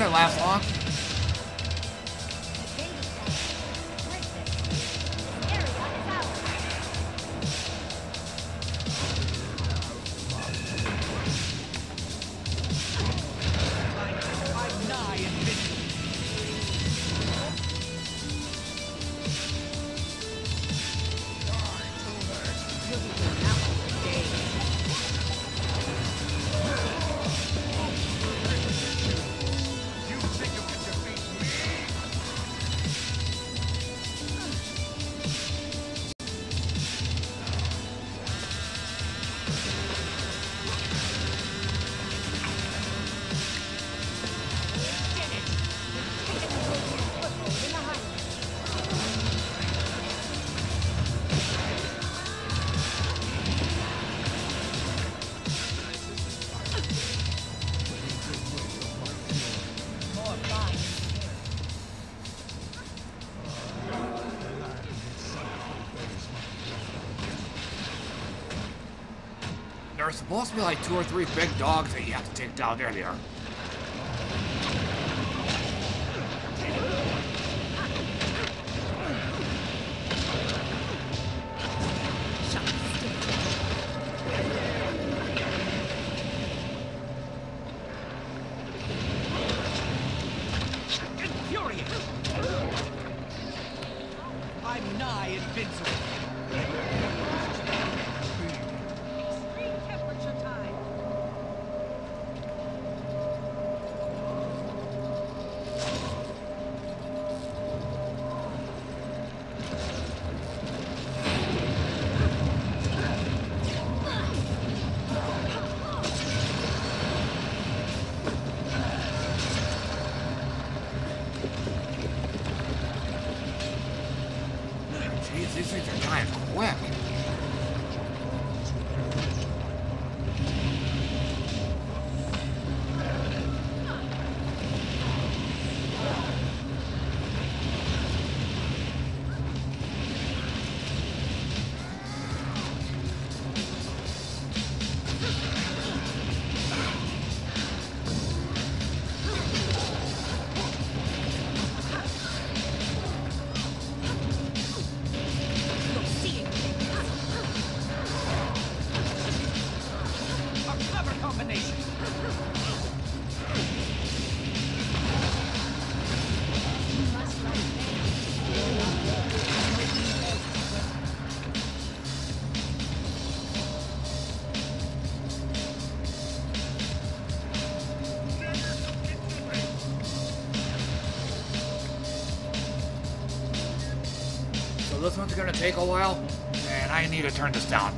kind last Must be like two or three big dogs that you have to take down earlier. Take a while, and I need to turn this down.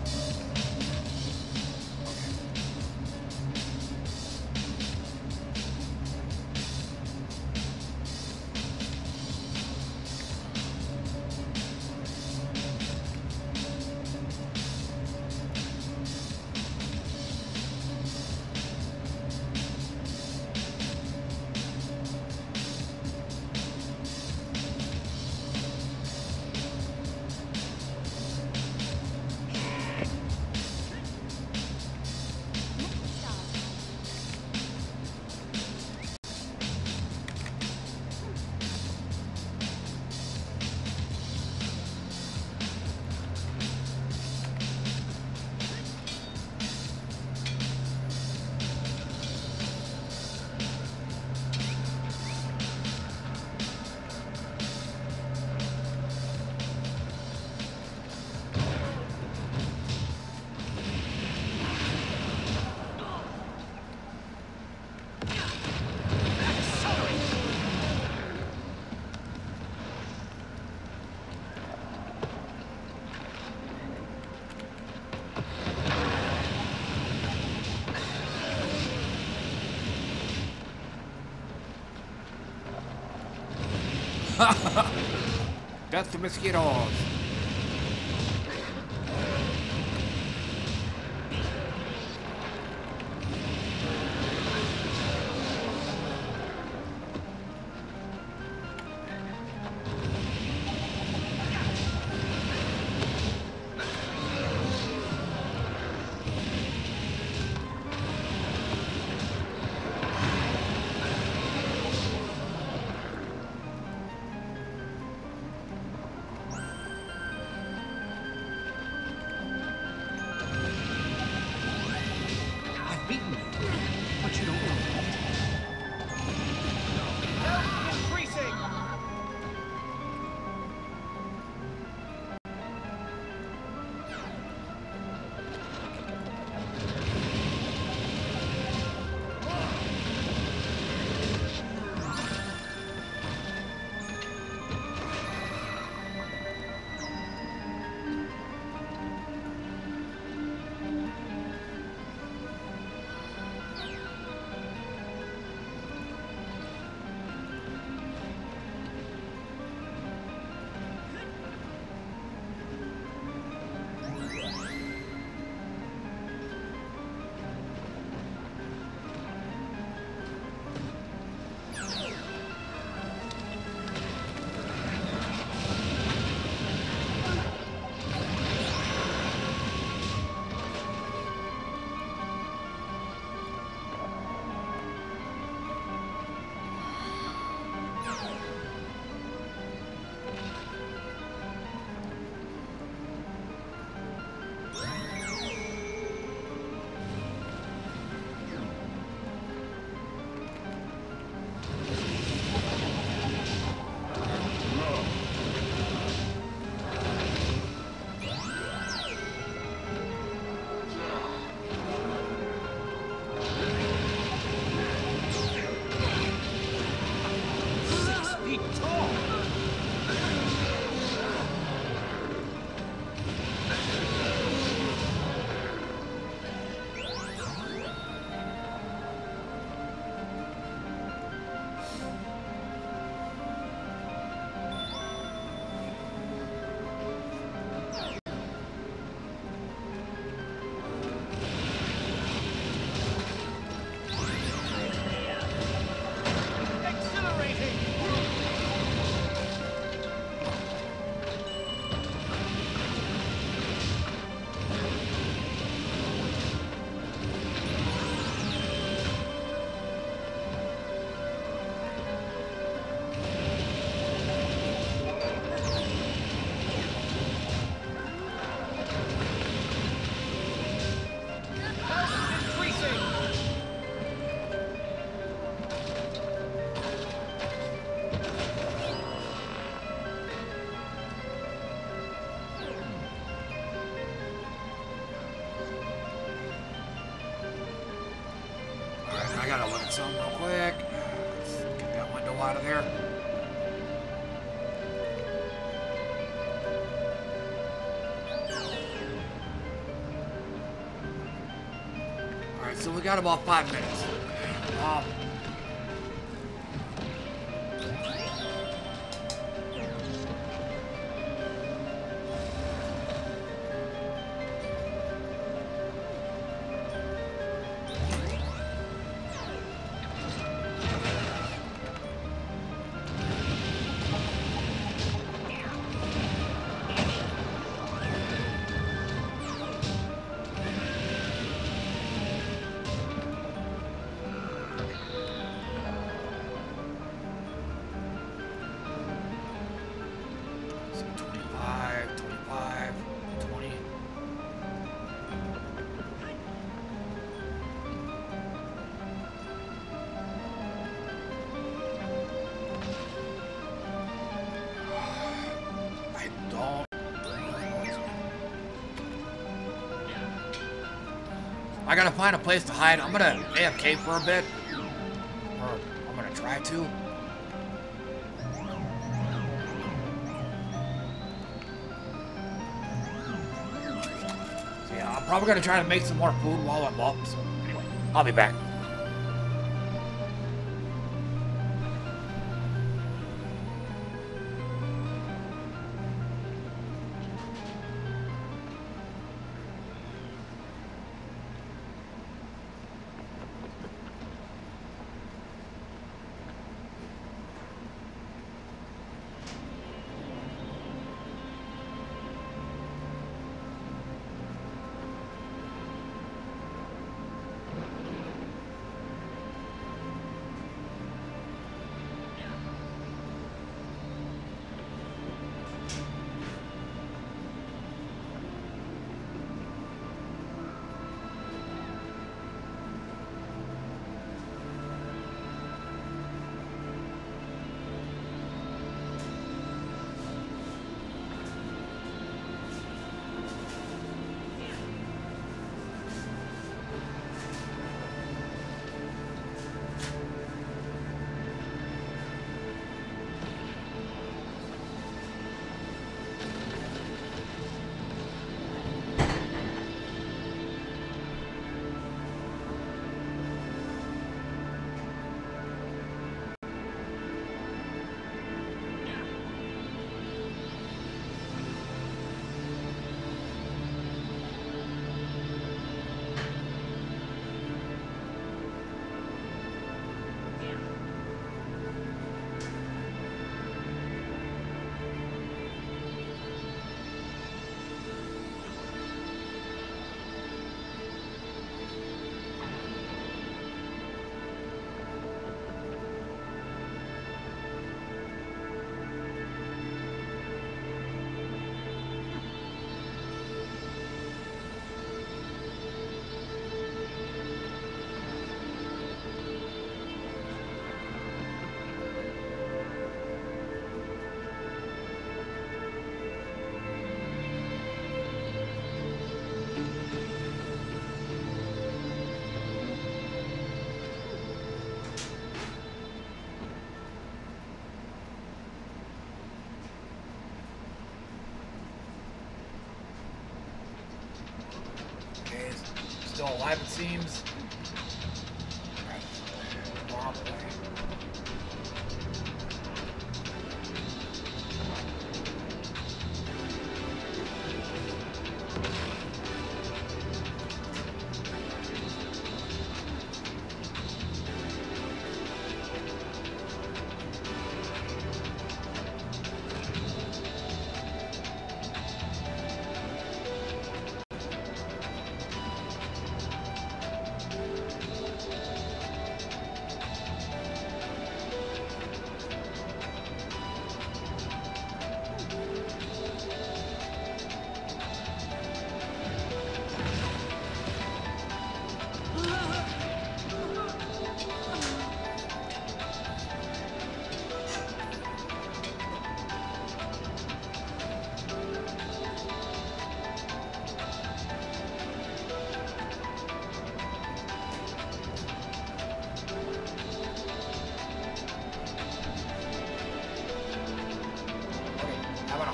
Death to mosquitoes. Out of there. Alright, so we got about five minutes. I gotta find a place to hide. I'm gonna AFK for a bit. Or I'm gonna try to. So yeah, I'm probably gonna try to make some more food while I'm up. So anyway, I'll be back. Still alive it seems.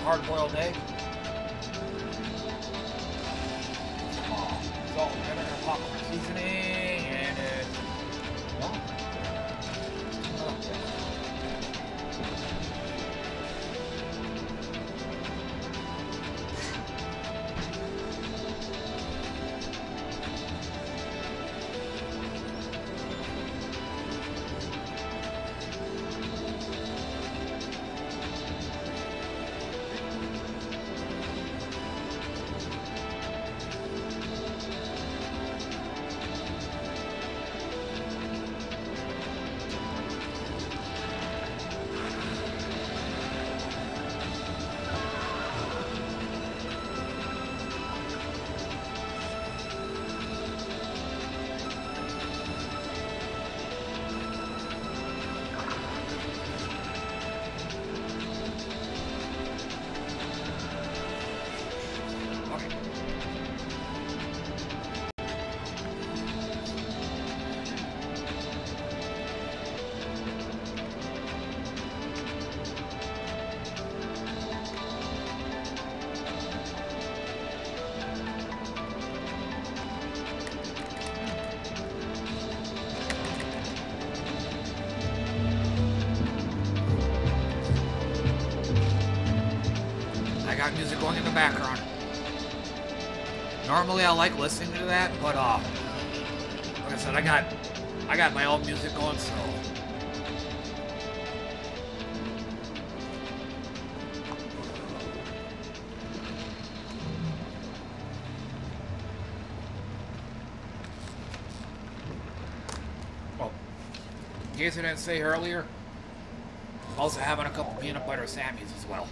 Hard-boiled egg. Going in the background. Normally I like listening to that, but uh like I said, I got I got my own music going so Oh, in case I didn't say earlier, I'm also having a couple peanut butter Sammys as well.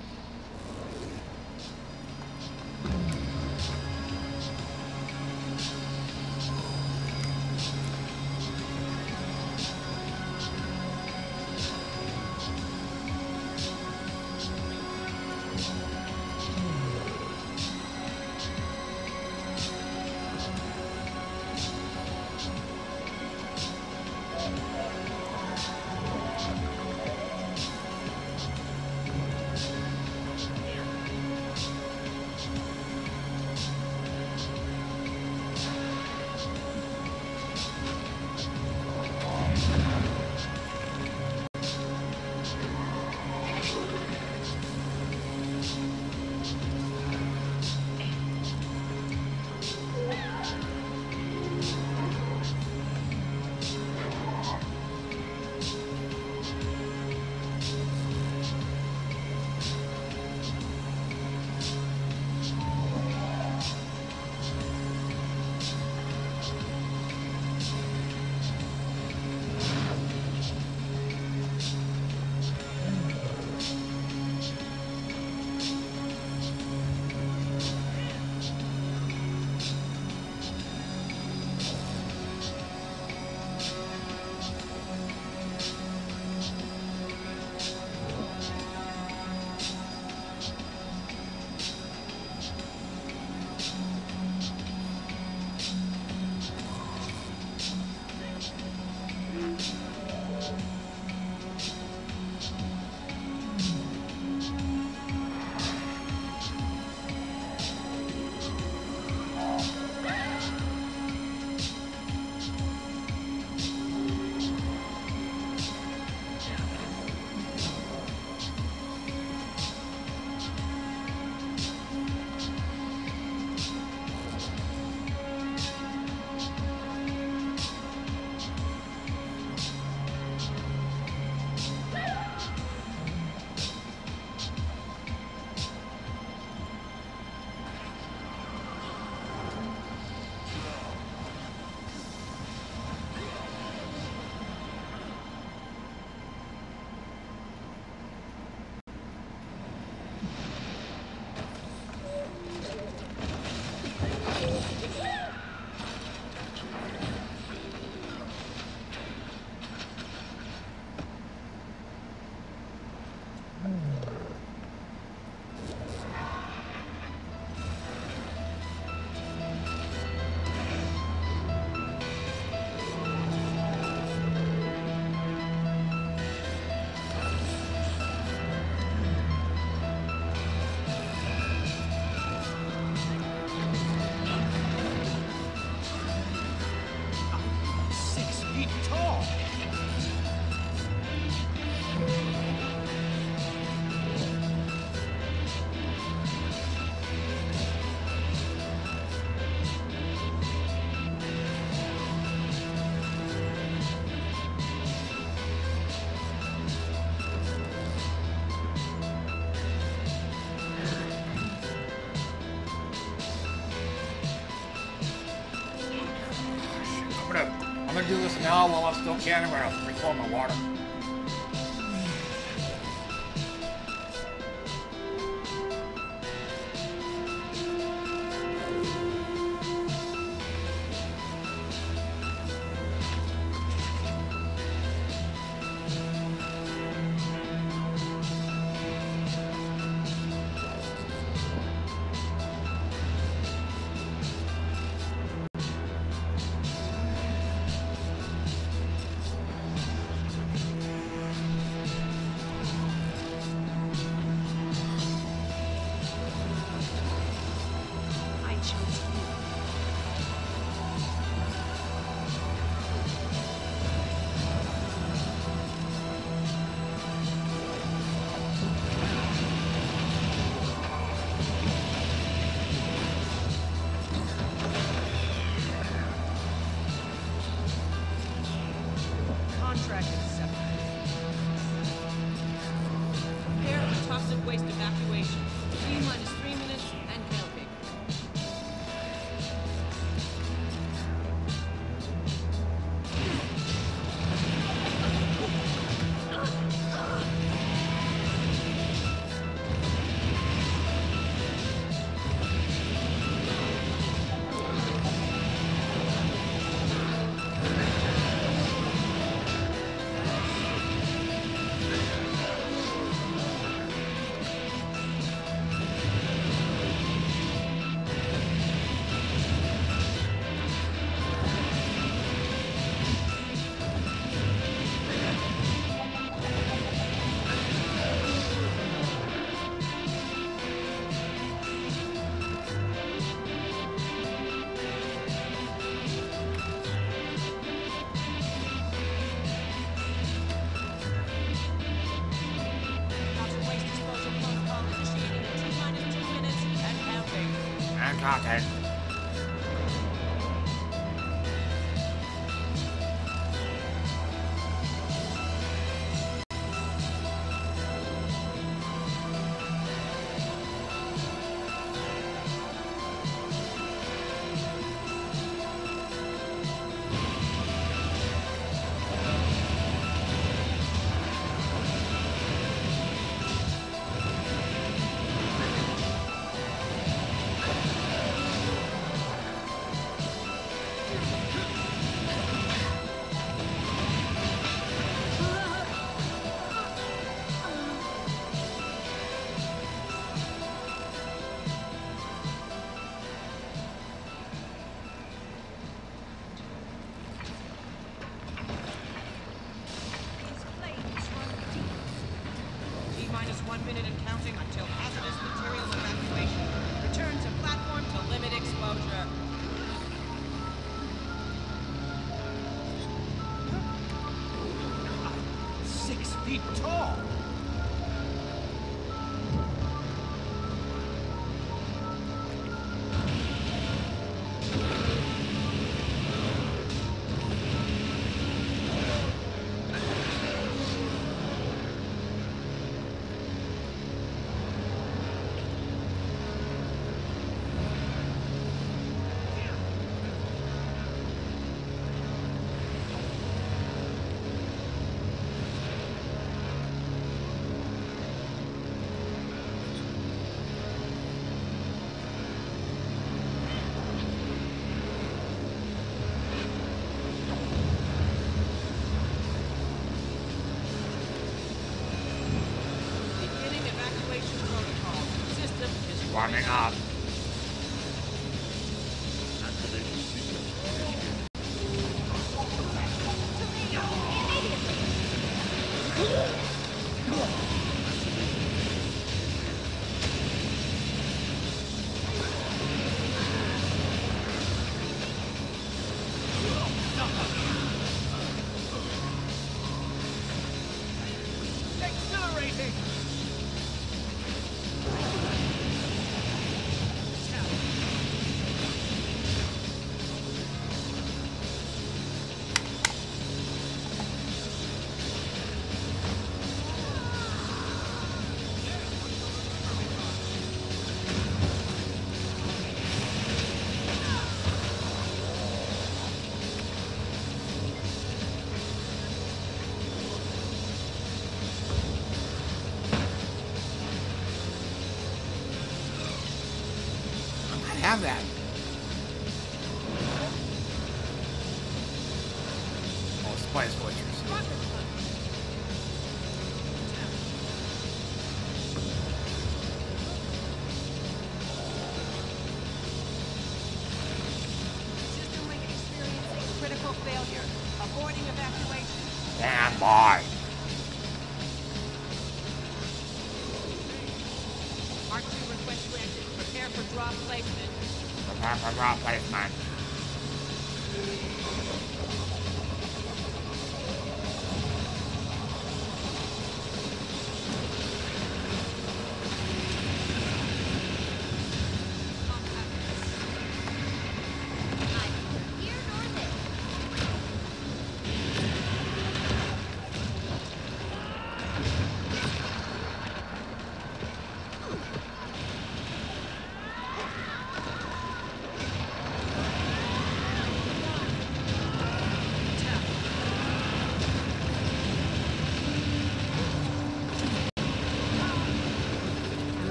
While I'm still can. I'm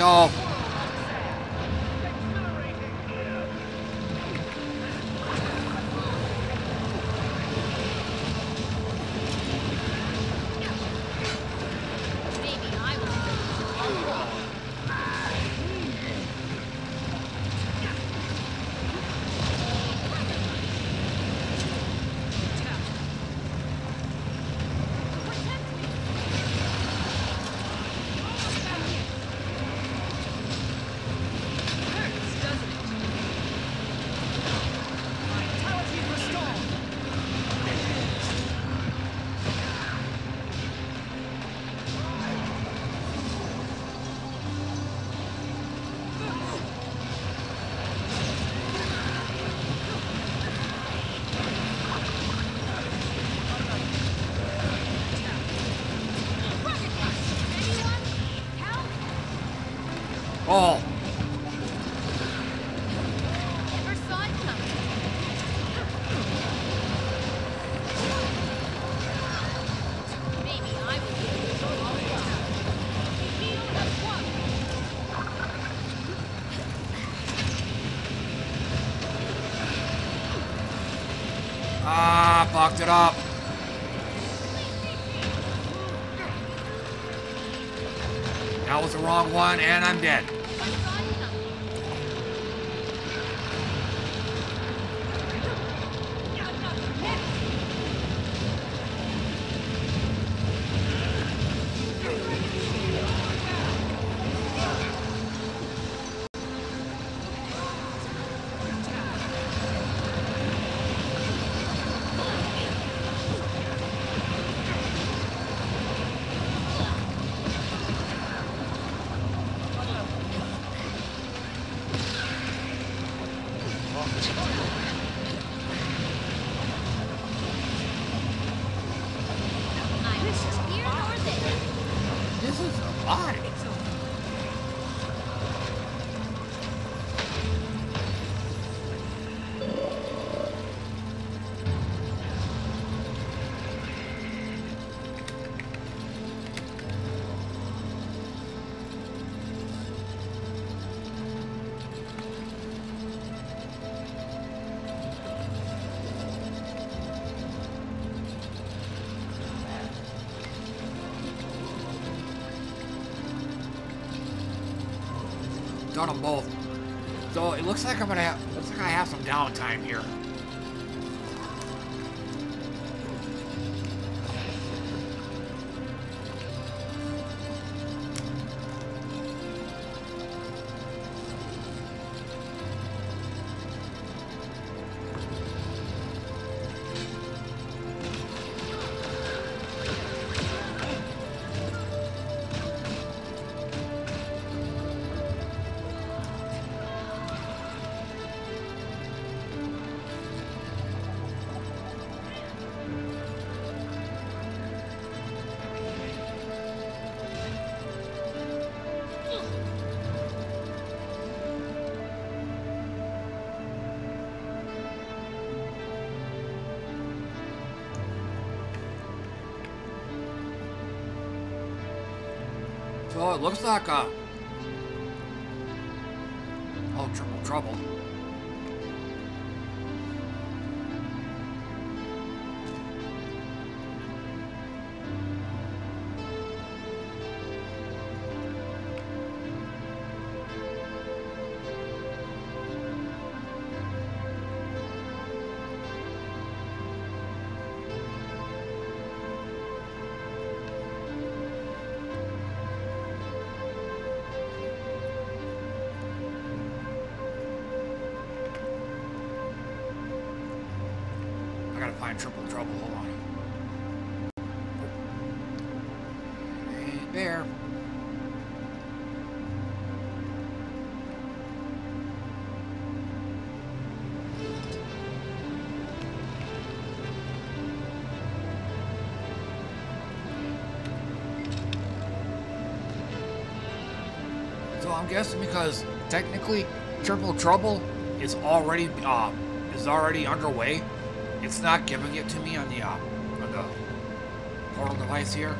No, and I'm dead. looks like I'm gonna have, looks like I have some downtime here. So it looks because technically Triple Trouble is already uh, is already underway. It's not giving it to me on the uh, on the portal device here.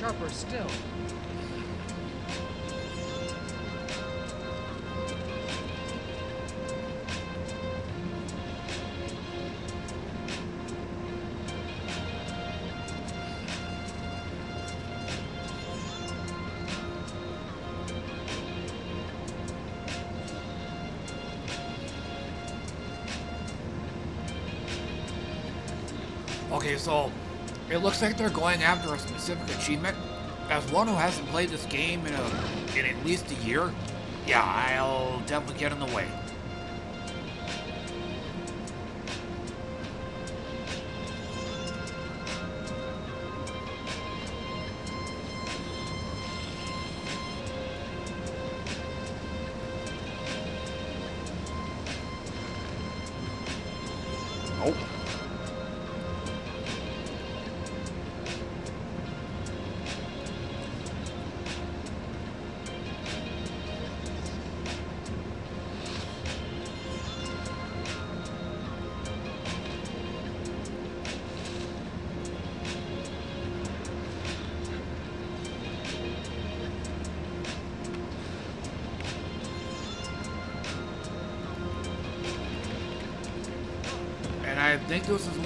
Sharper still. Like they're going after a specific achievement. As one who hasn't played this game in, a, in at least a year, yeah, I'll definitely get in the way.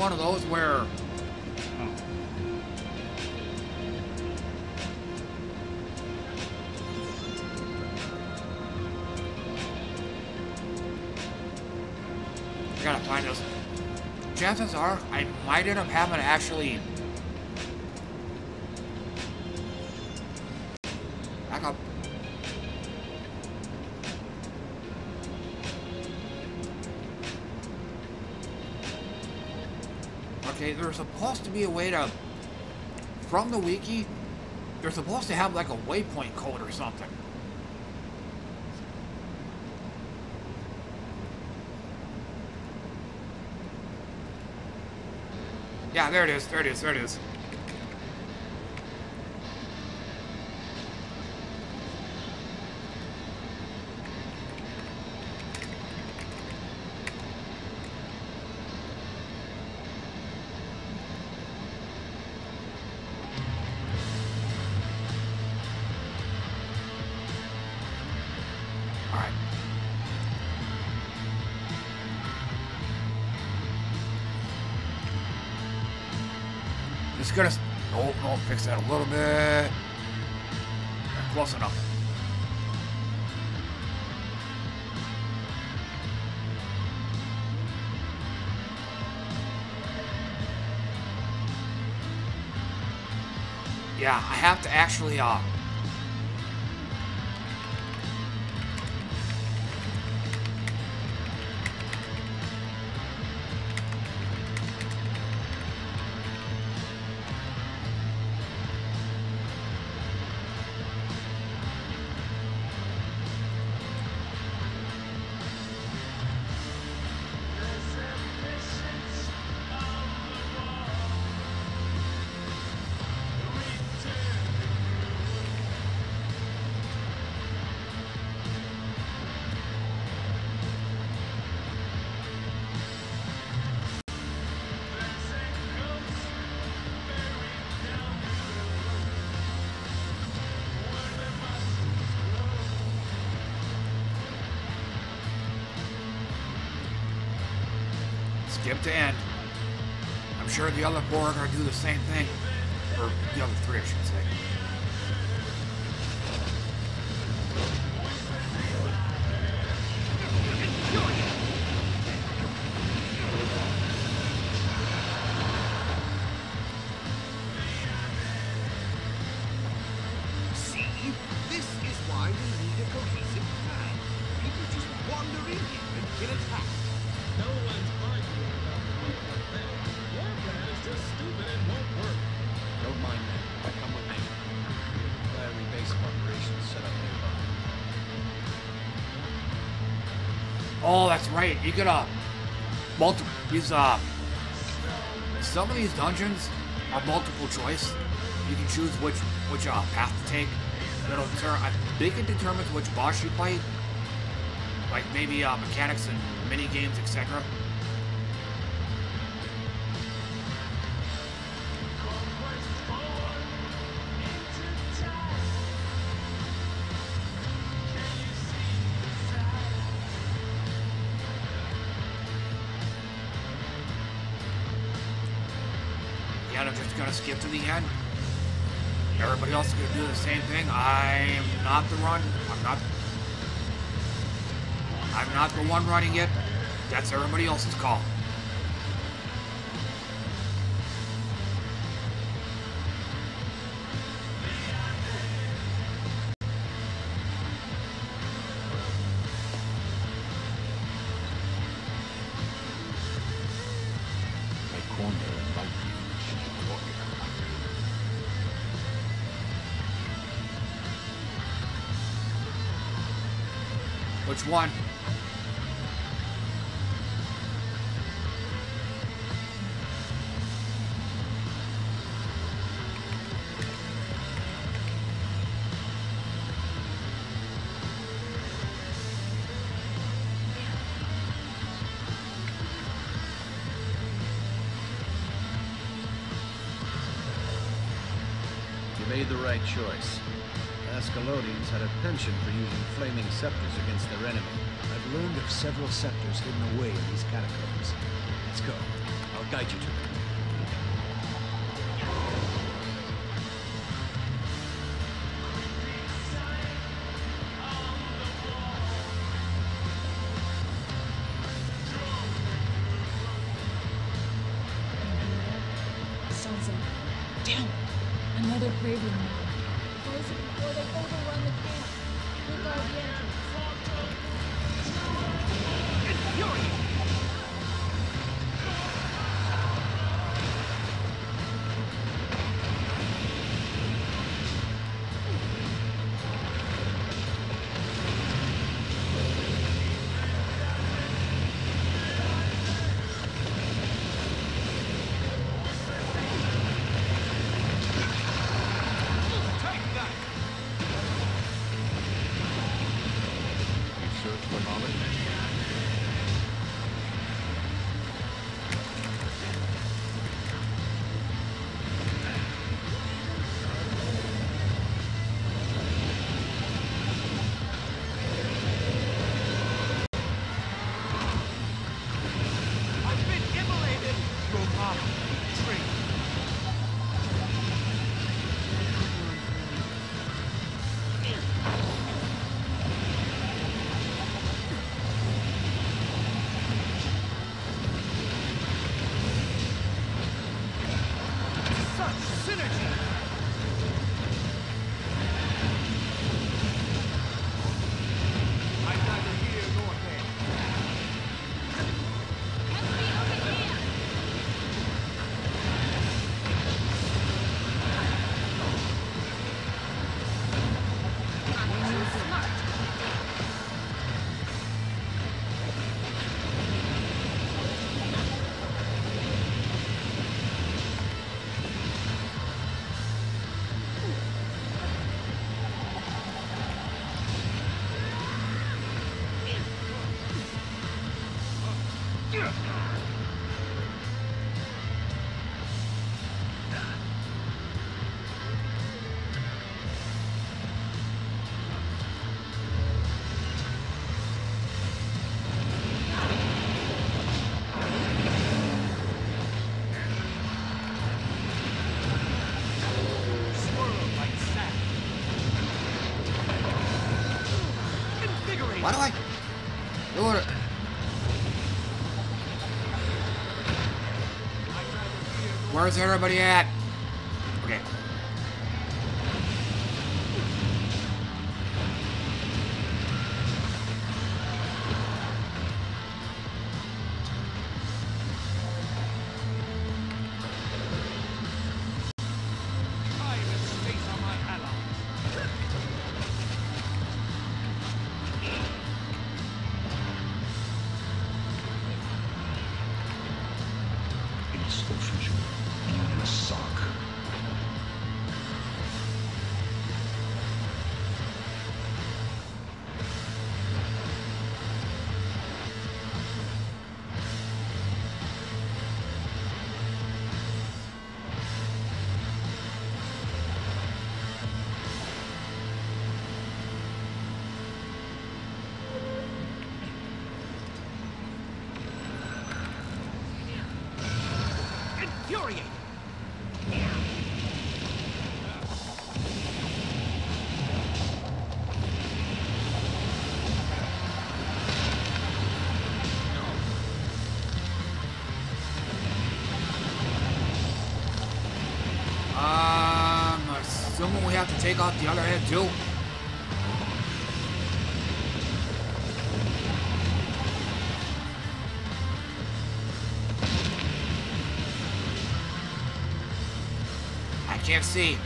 One of those where oh. I gotta find this. Chances are I might end up having to actually be a way to, from the wiki, they're supposed to have like a waypoint code or something. Yeah, there it is. There it is. There it is. Fix that a little bit. Close enough. Yeah, I have to actually, uh, to do Right. You could, uh, multiple, these, uh, some of these dungeons are multiple choice. You can choose which, which, uh, path to take. It'll deter, I think it which boss you fight. Like maybe, uh, mechanics and mini games, etc. Gonna to the end. Everybody else is gonna do the same thing. I'm not the run. I'm not. I'm not the one running it. That's everybody else's call. One? Penchant for using flaming scepters against their enemy. I've learned of several scepters hidden away in these catacombs. Let's go. I'll guide you to them. Where's everybody at? take off the other head too? I can't see.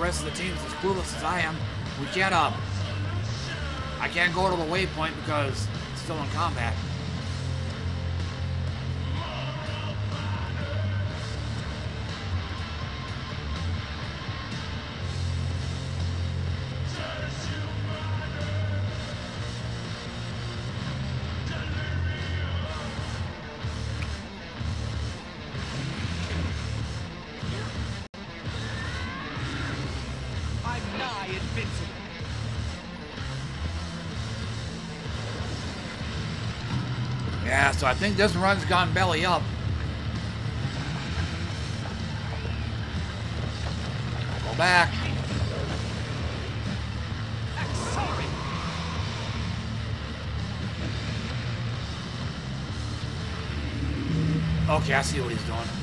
rest of the team's as clueless as I am. We can't, I can't go to the waypoint because it's still in combat. so I think this run's gone belly up. Go back. Okay, I see what he's doing.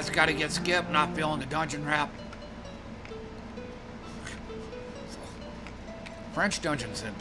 that's got to get skipped, not feeling the dungeon rap. French dungeons and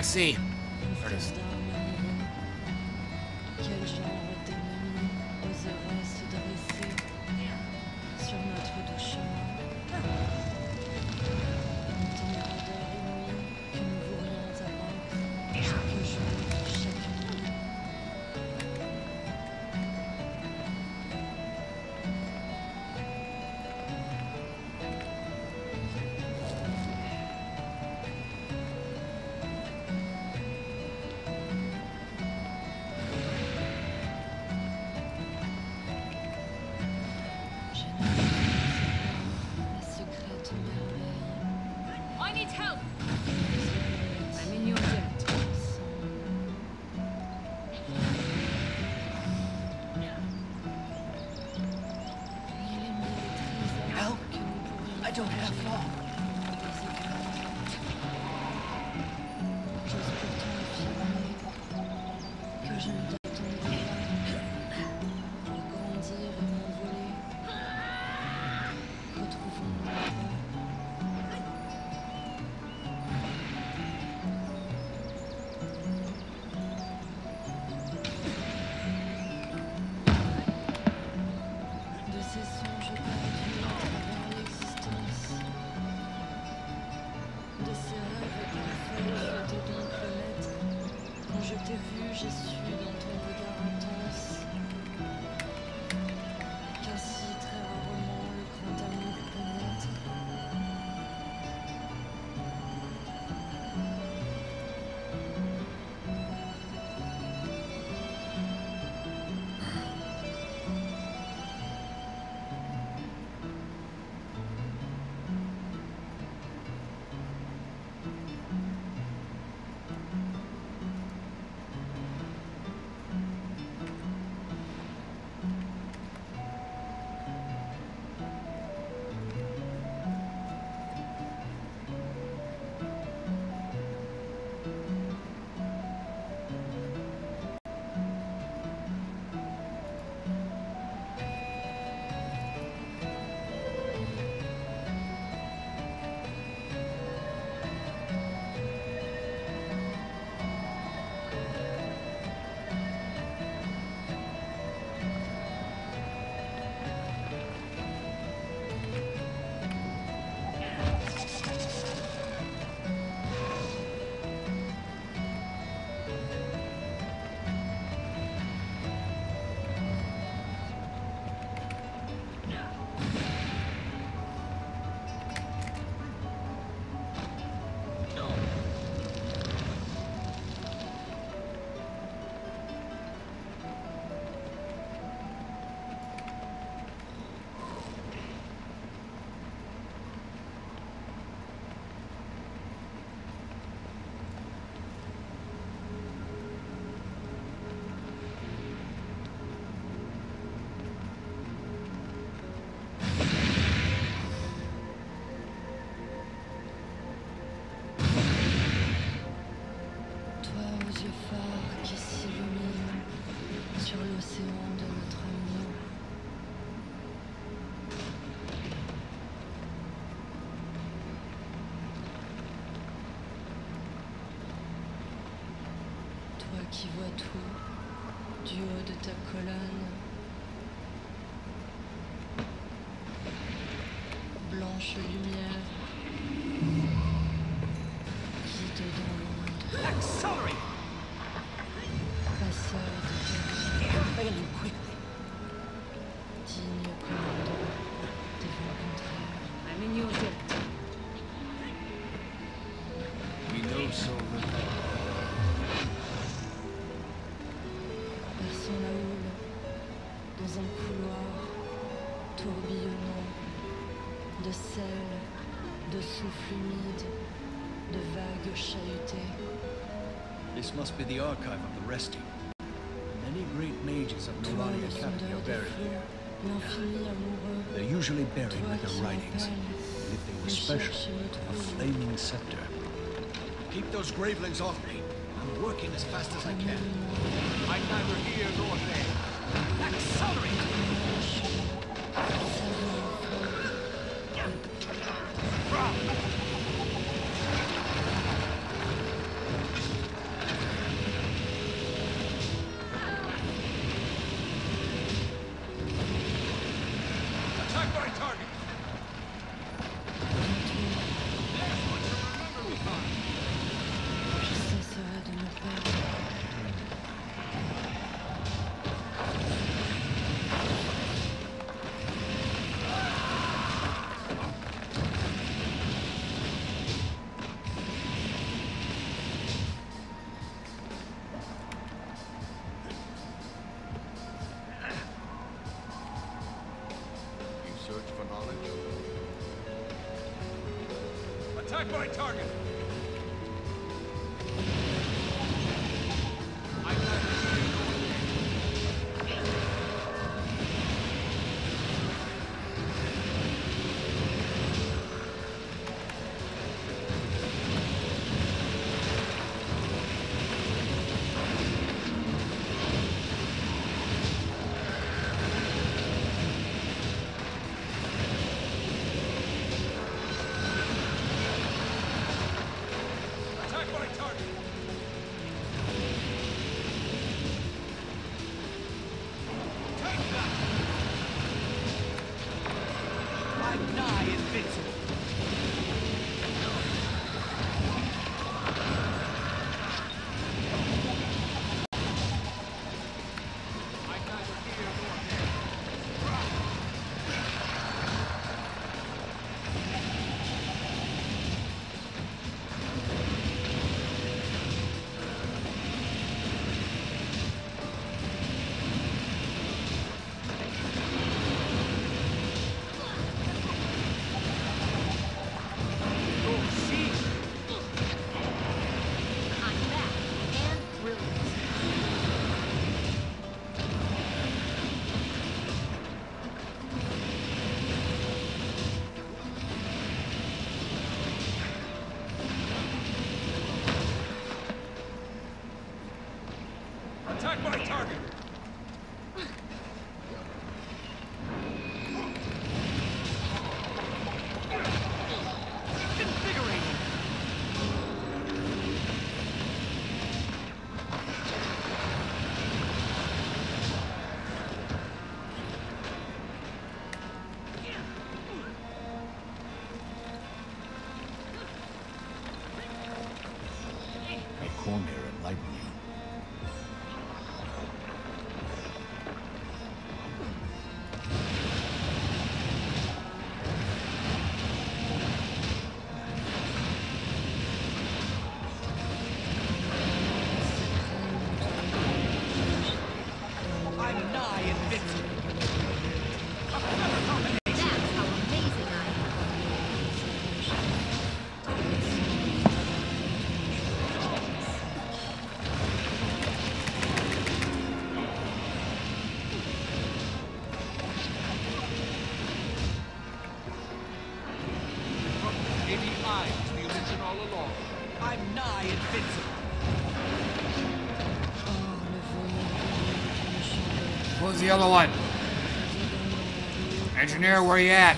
can't see. Voit tout du haut de ta colonne. Blanche lumière, This must be the archive of the resting. Many great mages of Toi, Nolani le Academy sondeur are buried here. They're usually buried with their writings, m'appelles, and if they were special, cherche et me a flaming scepter. Keep those gravelings off me. I'm working as fast as I can. I'm neither here nor there. Accelerate! The other one? Engineer, where you at?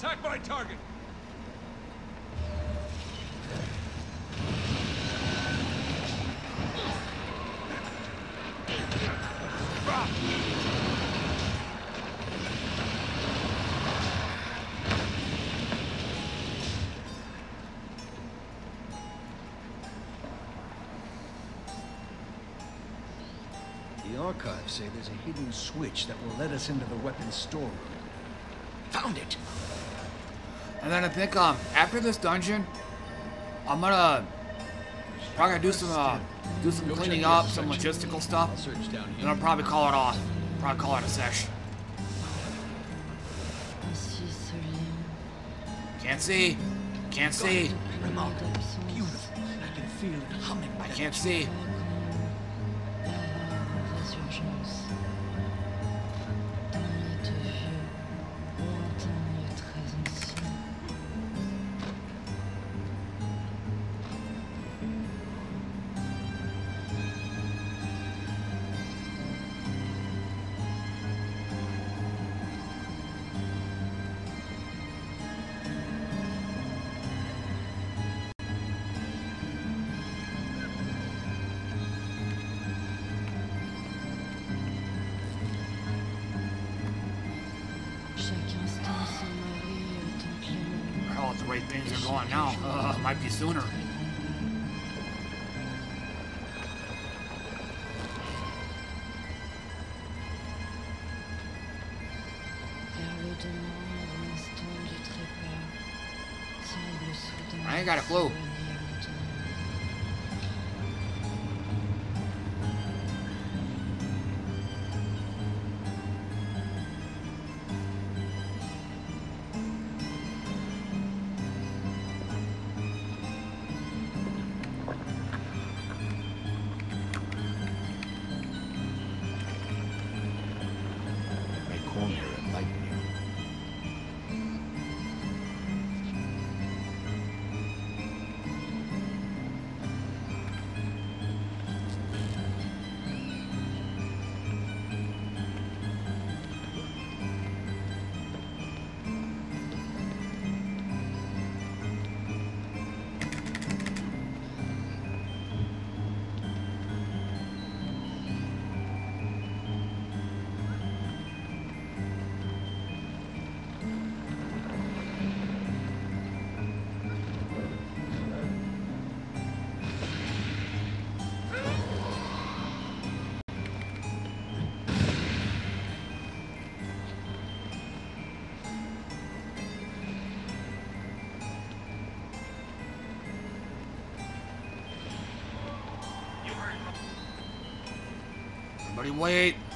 Attack my target! The archives say there's a hidden switch that will let us into the weapons storeroom. Found it! And then I think um after this dungeon, I'm gonna probably do some uh, do some cleaning up, some logistical stuff, and I'll probably call it off. Probably call it a sesh. Can't see. Can't see. I can't see. Wait.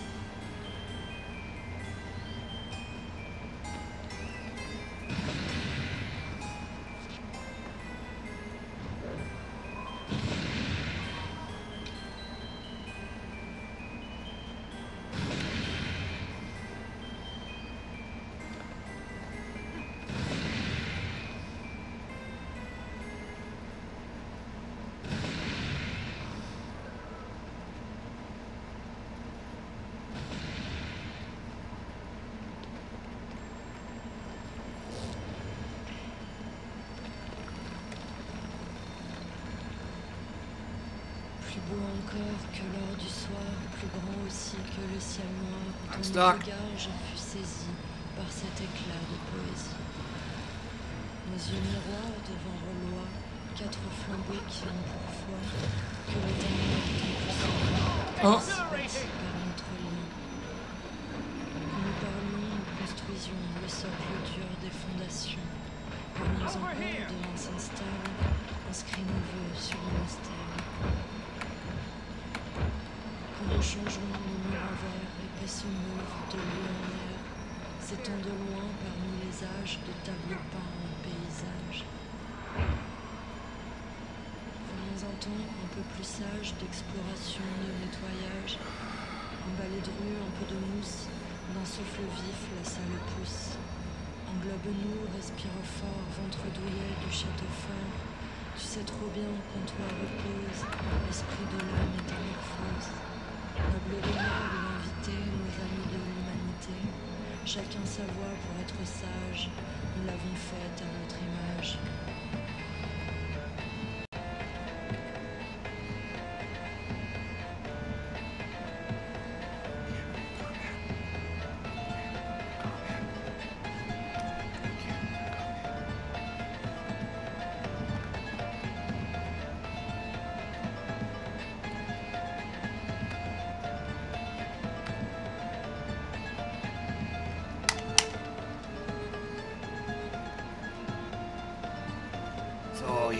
Stuck. regard, je fus saisi par cet éclat de poésie. Nos yeux miroirs devant Relois, quatre flambeaux qui ont pour foi que le dernier temps Oh. puissant par notre lien. Que nous parlions, nous construisions le socle dur des fondations. Parlions encore de l'ancien style, inscrit nos voeux sur une stèle. Quand nous changerons nos murs en verre, épais s'étend de loin parmi les âges de tableaux peints en paysage. Venons un temps un peu plus sage d'exploration, de nettoyage, un balai de rue, un peu de mousse, d'un souffle vif la salle pousse. Englobe-nous, respire fort, ventre douillet du château fort. Tu sais trop bien qu'en toi repose l'esprit de la métamorphose. Noble Chacun sa voix pour être sage, nous l'avons faite à notre image.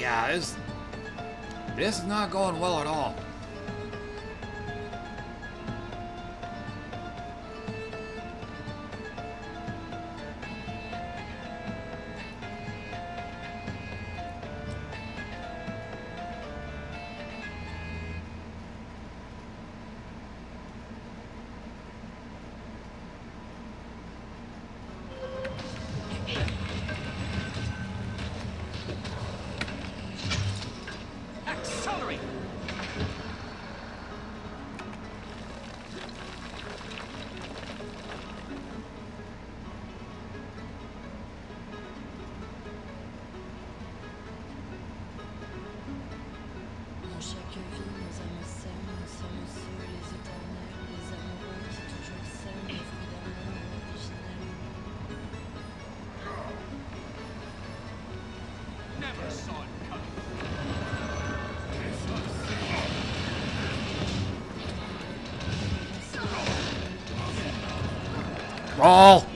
Yeah, this this is not going well at all. Roll.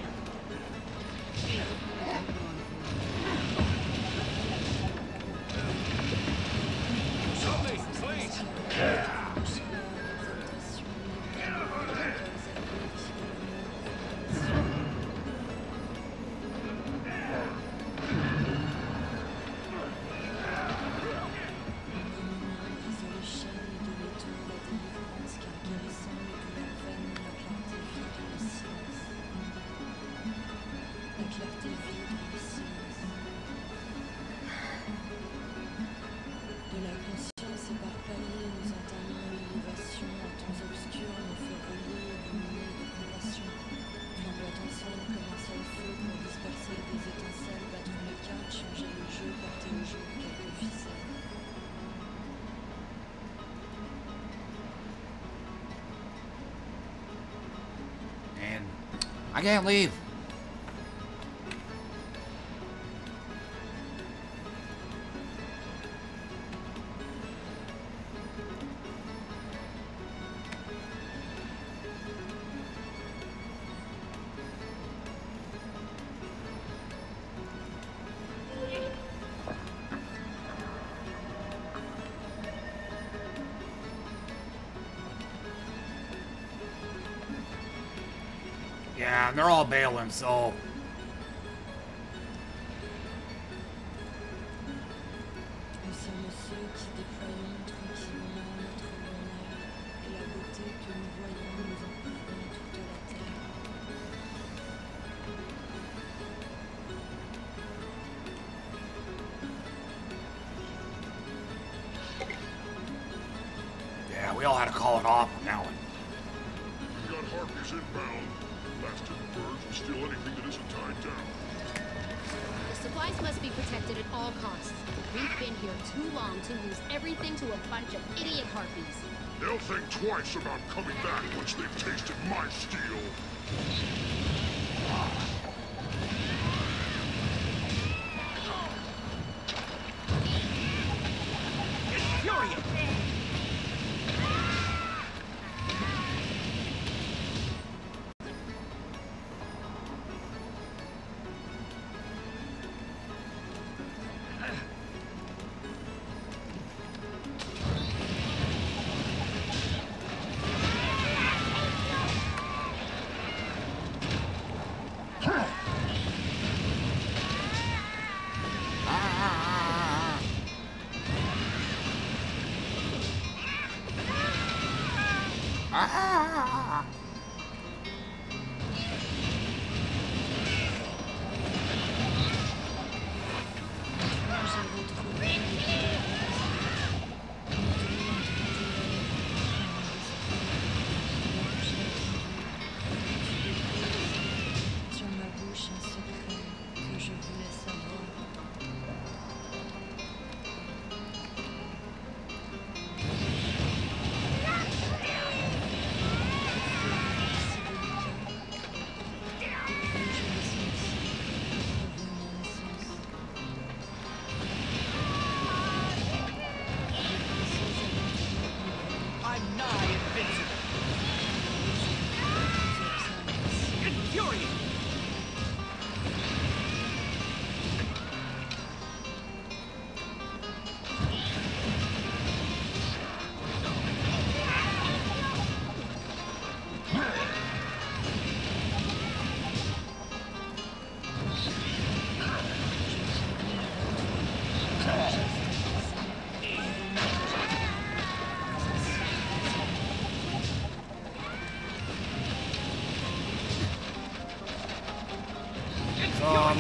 Can't leave. They're all bailing, so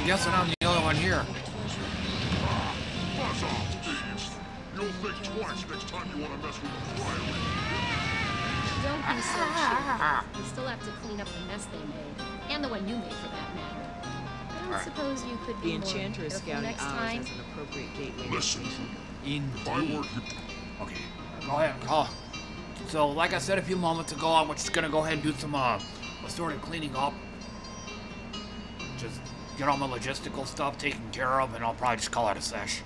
So I'm guessing I'm the only one here. Buzz off, thieves! You'll think twice next time you want to mess with the Priory. Don't be so sure. We still have to clean up the mess they made. And the one you made, for that matter. I don't Alright. suppose you could The be more Enchanter is careful scouting next time? as an appropriate gateway. Listen, if I Indeed. were you... Okay, go ahead and call. So, like I said a few moments ago, I'm just gonna go ahead and do some uh, sort of cleaning up. All my logistical stuff taken care of, and I'll probably just call it a sesh.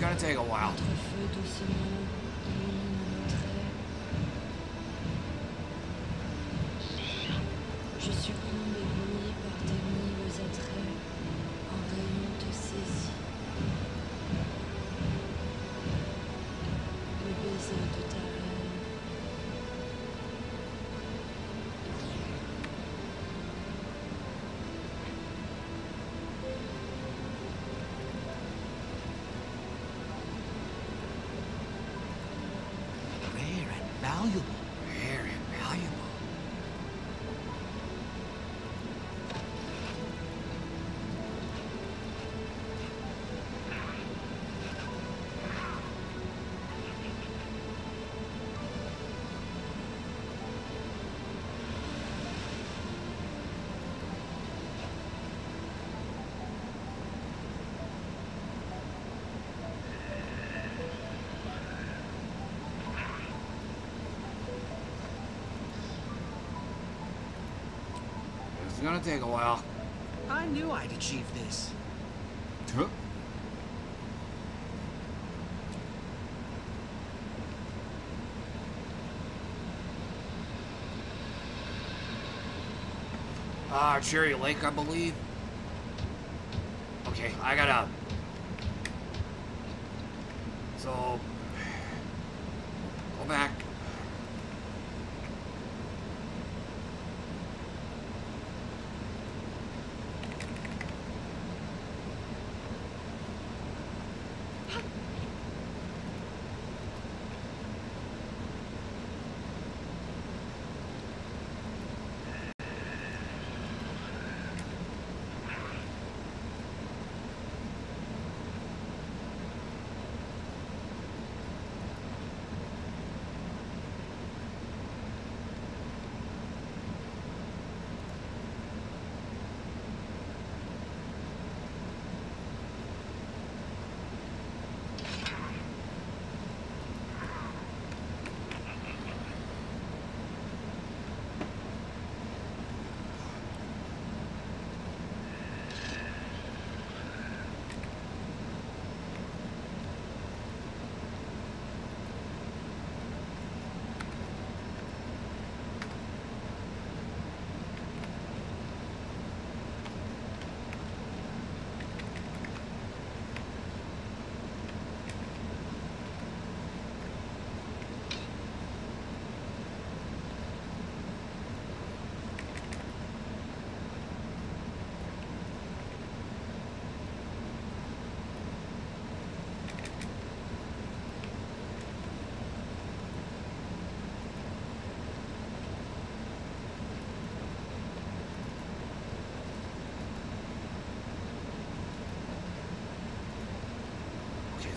Gonna take a while. 有。Gonna take a while. I knew I'd achieve this. Huh? Ah, Cherry Lake, I believe.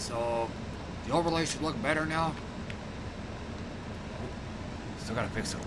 So the overlay should look better now. Still gotta fix it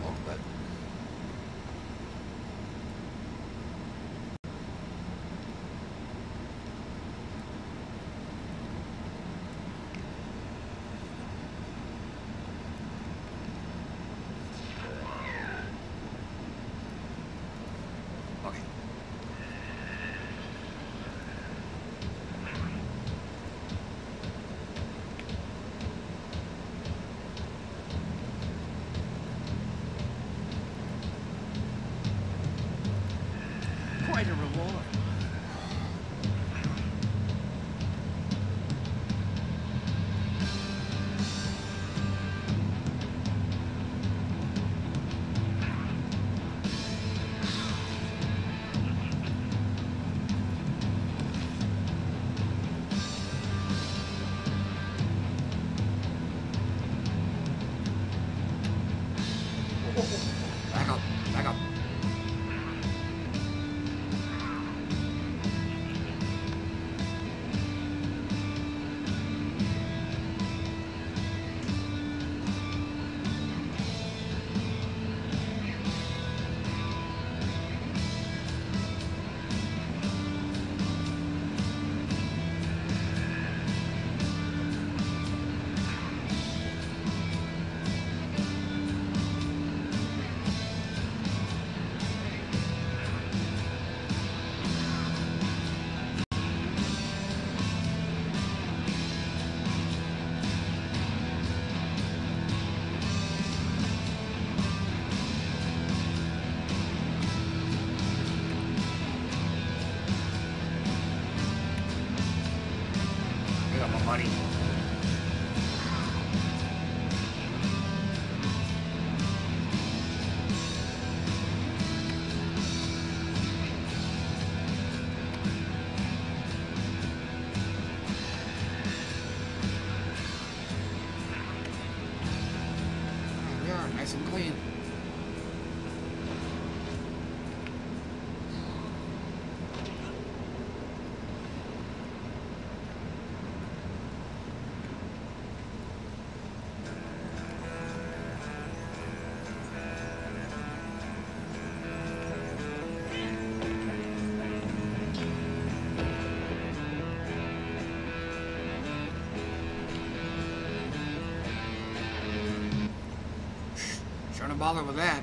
bother with that.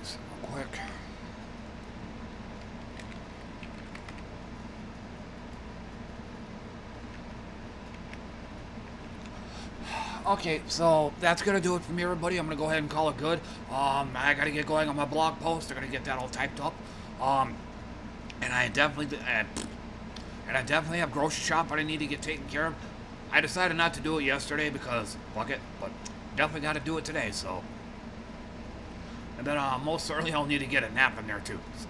Just real quick. Okay, so that's gonna do it for me, everybody. I'm gonna go ahead and call it good. Um, I gotta get going on my blog post. I'm gonna get that all typed up. Um, and I definitely, and I definitely have grocery shop I need to get taken care of. I decided not to do it yesterday because fuck it, but definitely got to do it today. So, and then uh, most certainly I'll need to get a nap in there too. So,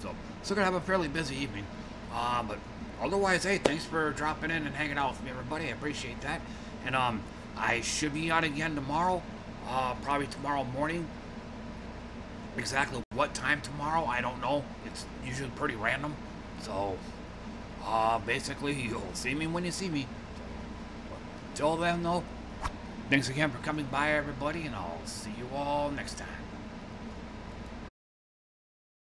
so still gonna have a fairly busy evening. Uh, but otherwise, hey, thanks for dropping in and hanging out with me, everybody. I appreciate that. And um, I should be on again tomorrow, uh, probably tomorrow morning. Exactly what time tomorrow, I don't know. It's usually pretty random. So, uh, basically, you'll see me when you see me. Till then, though, thanks again for coming by, everybody, and I'll see you all next time.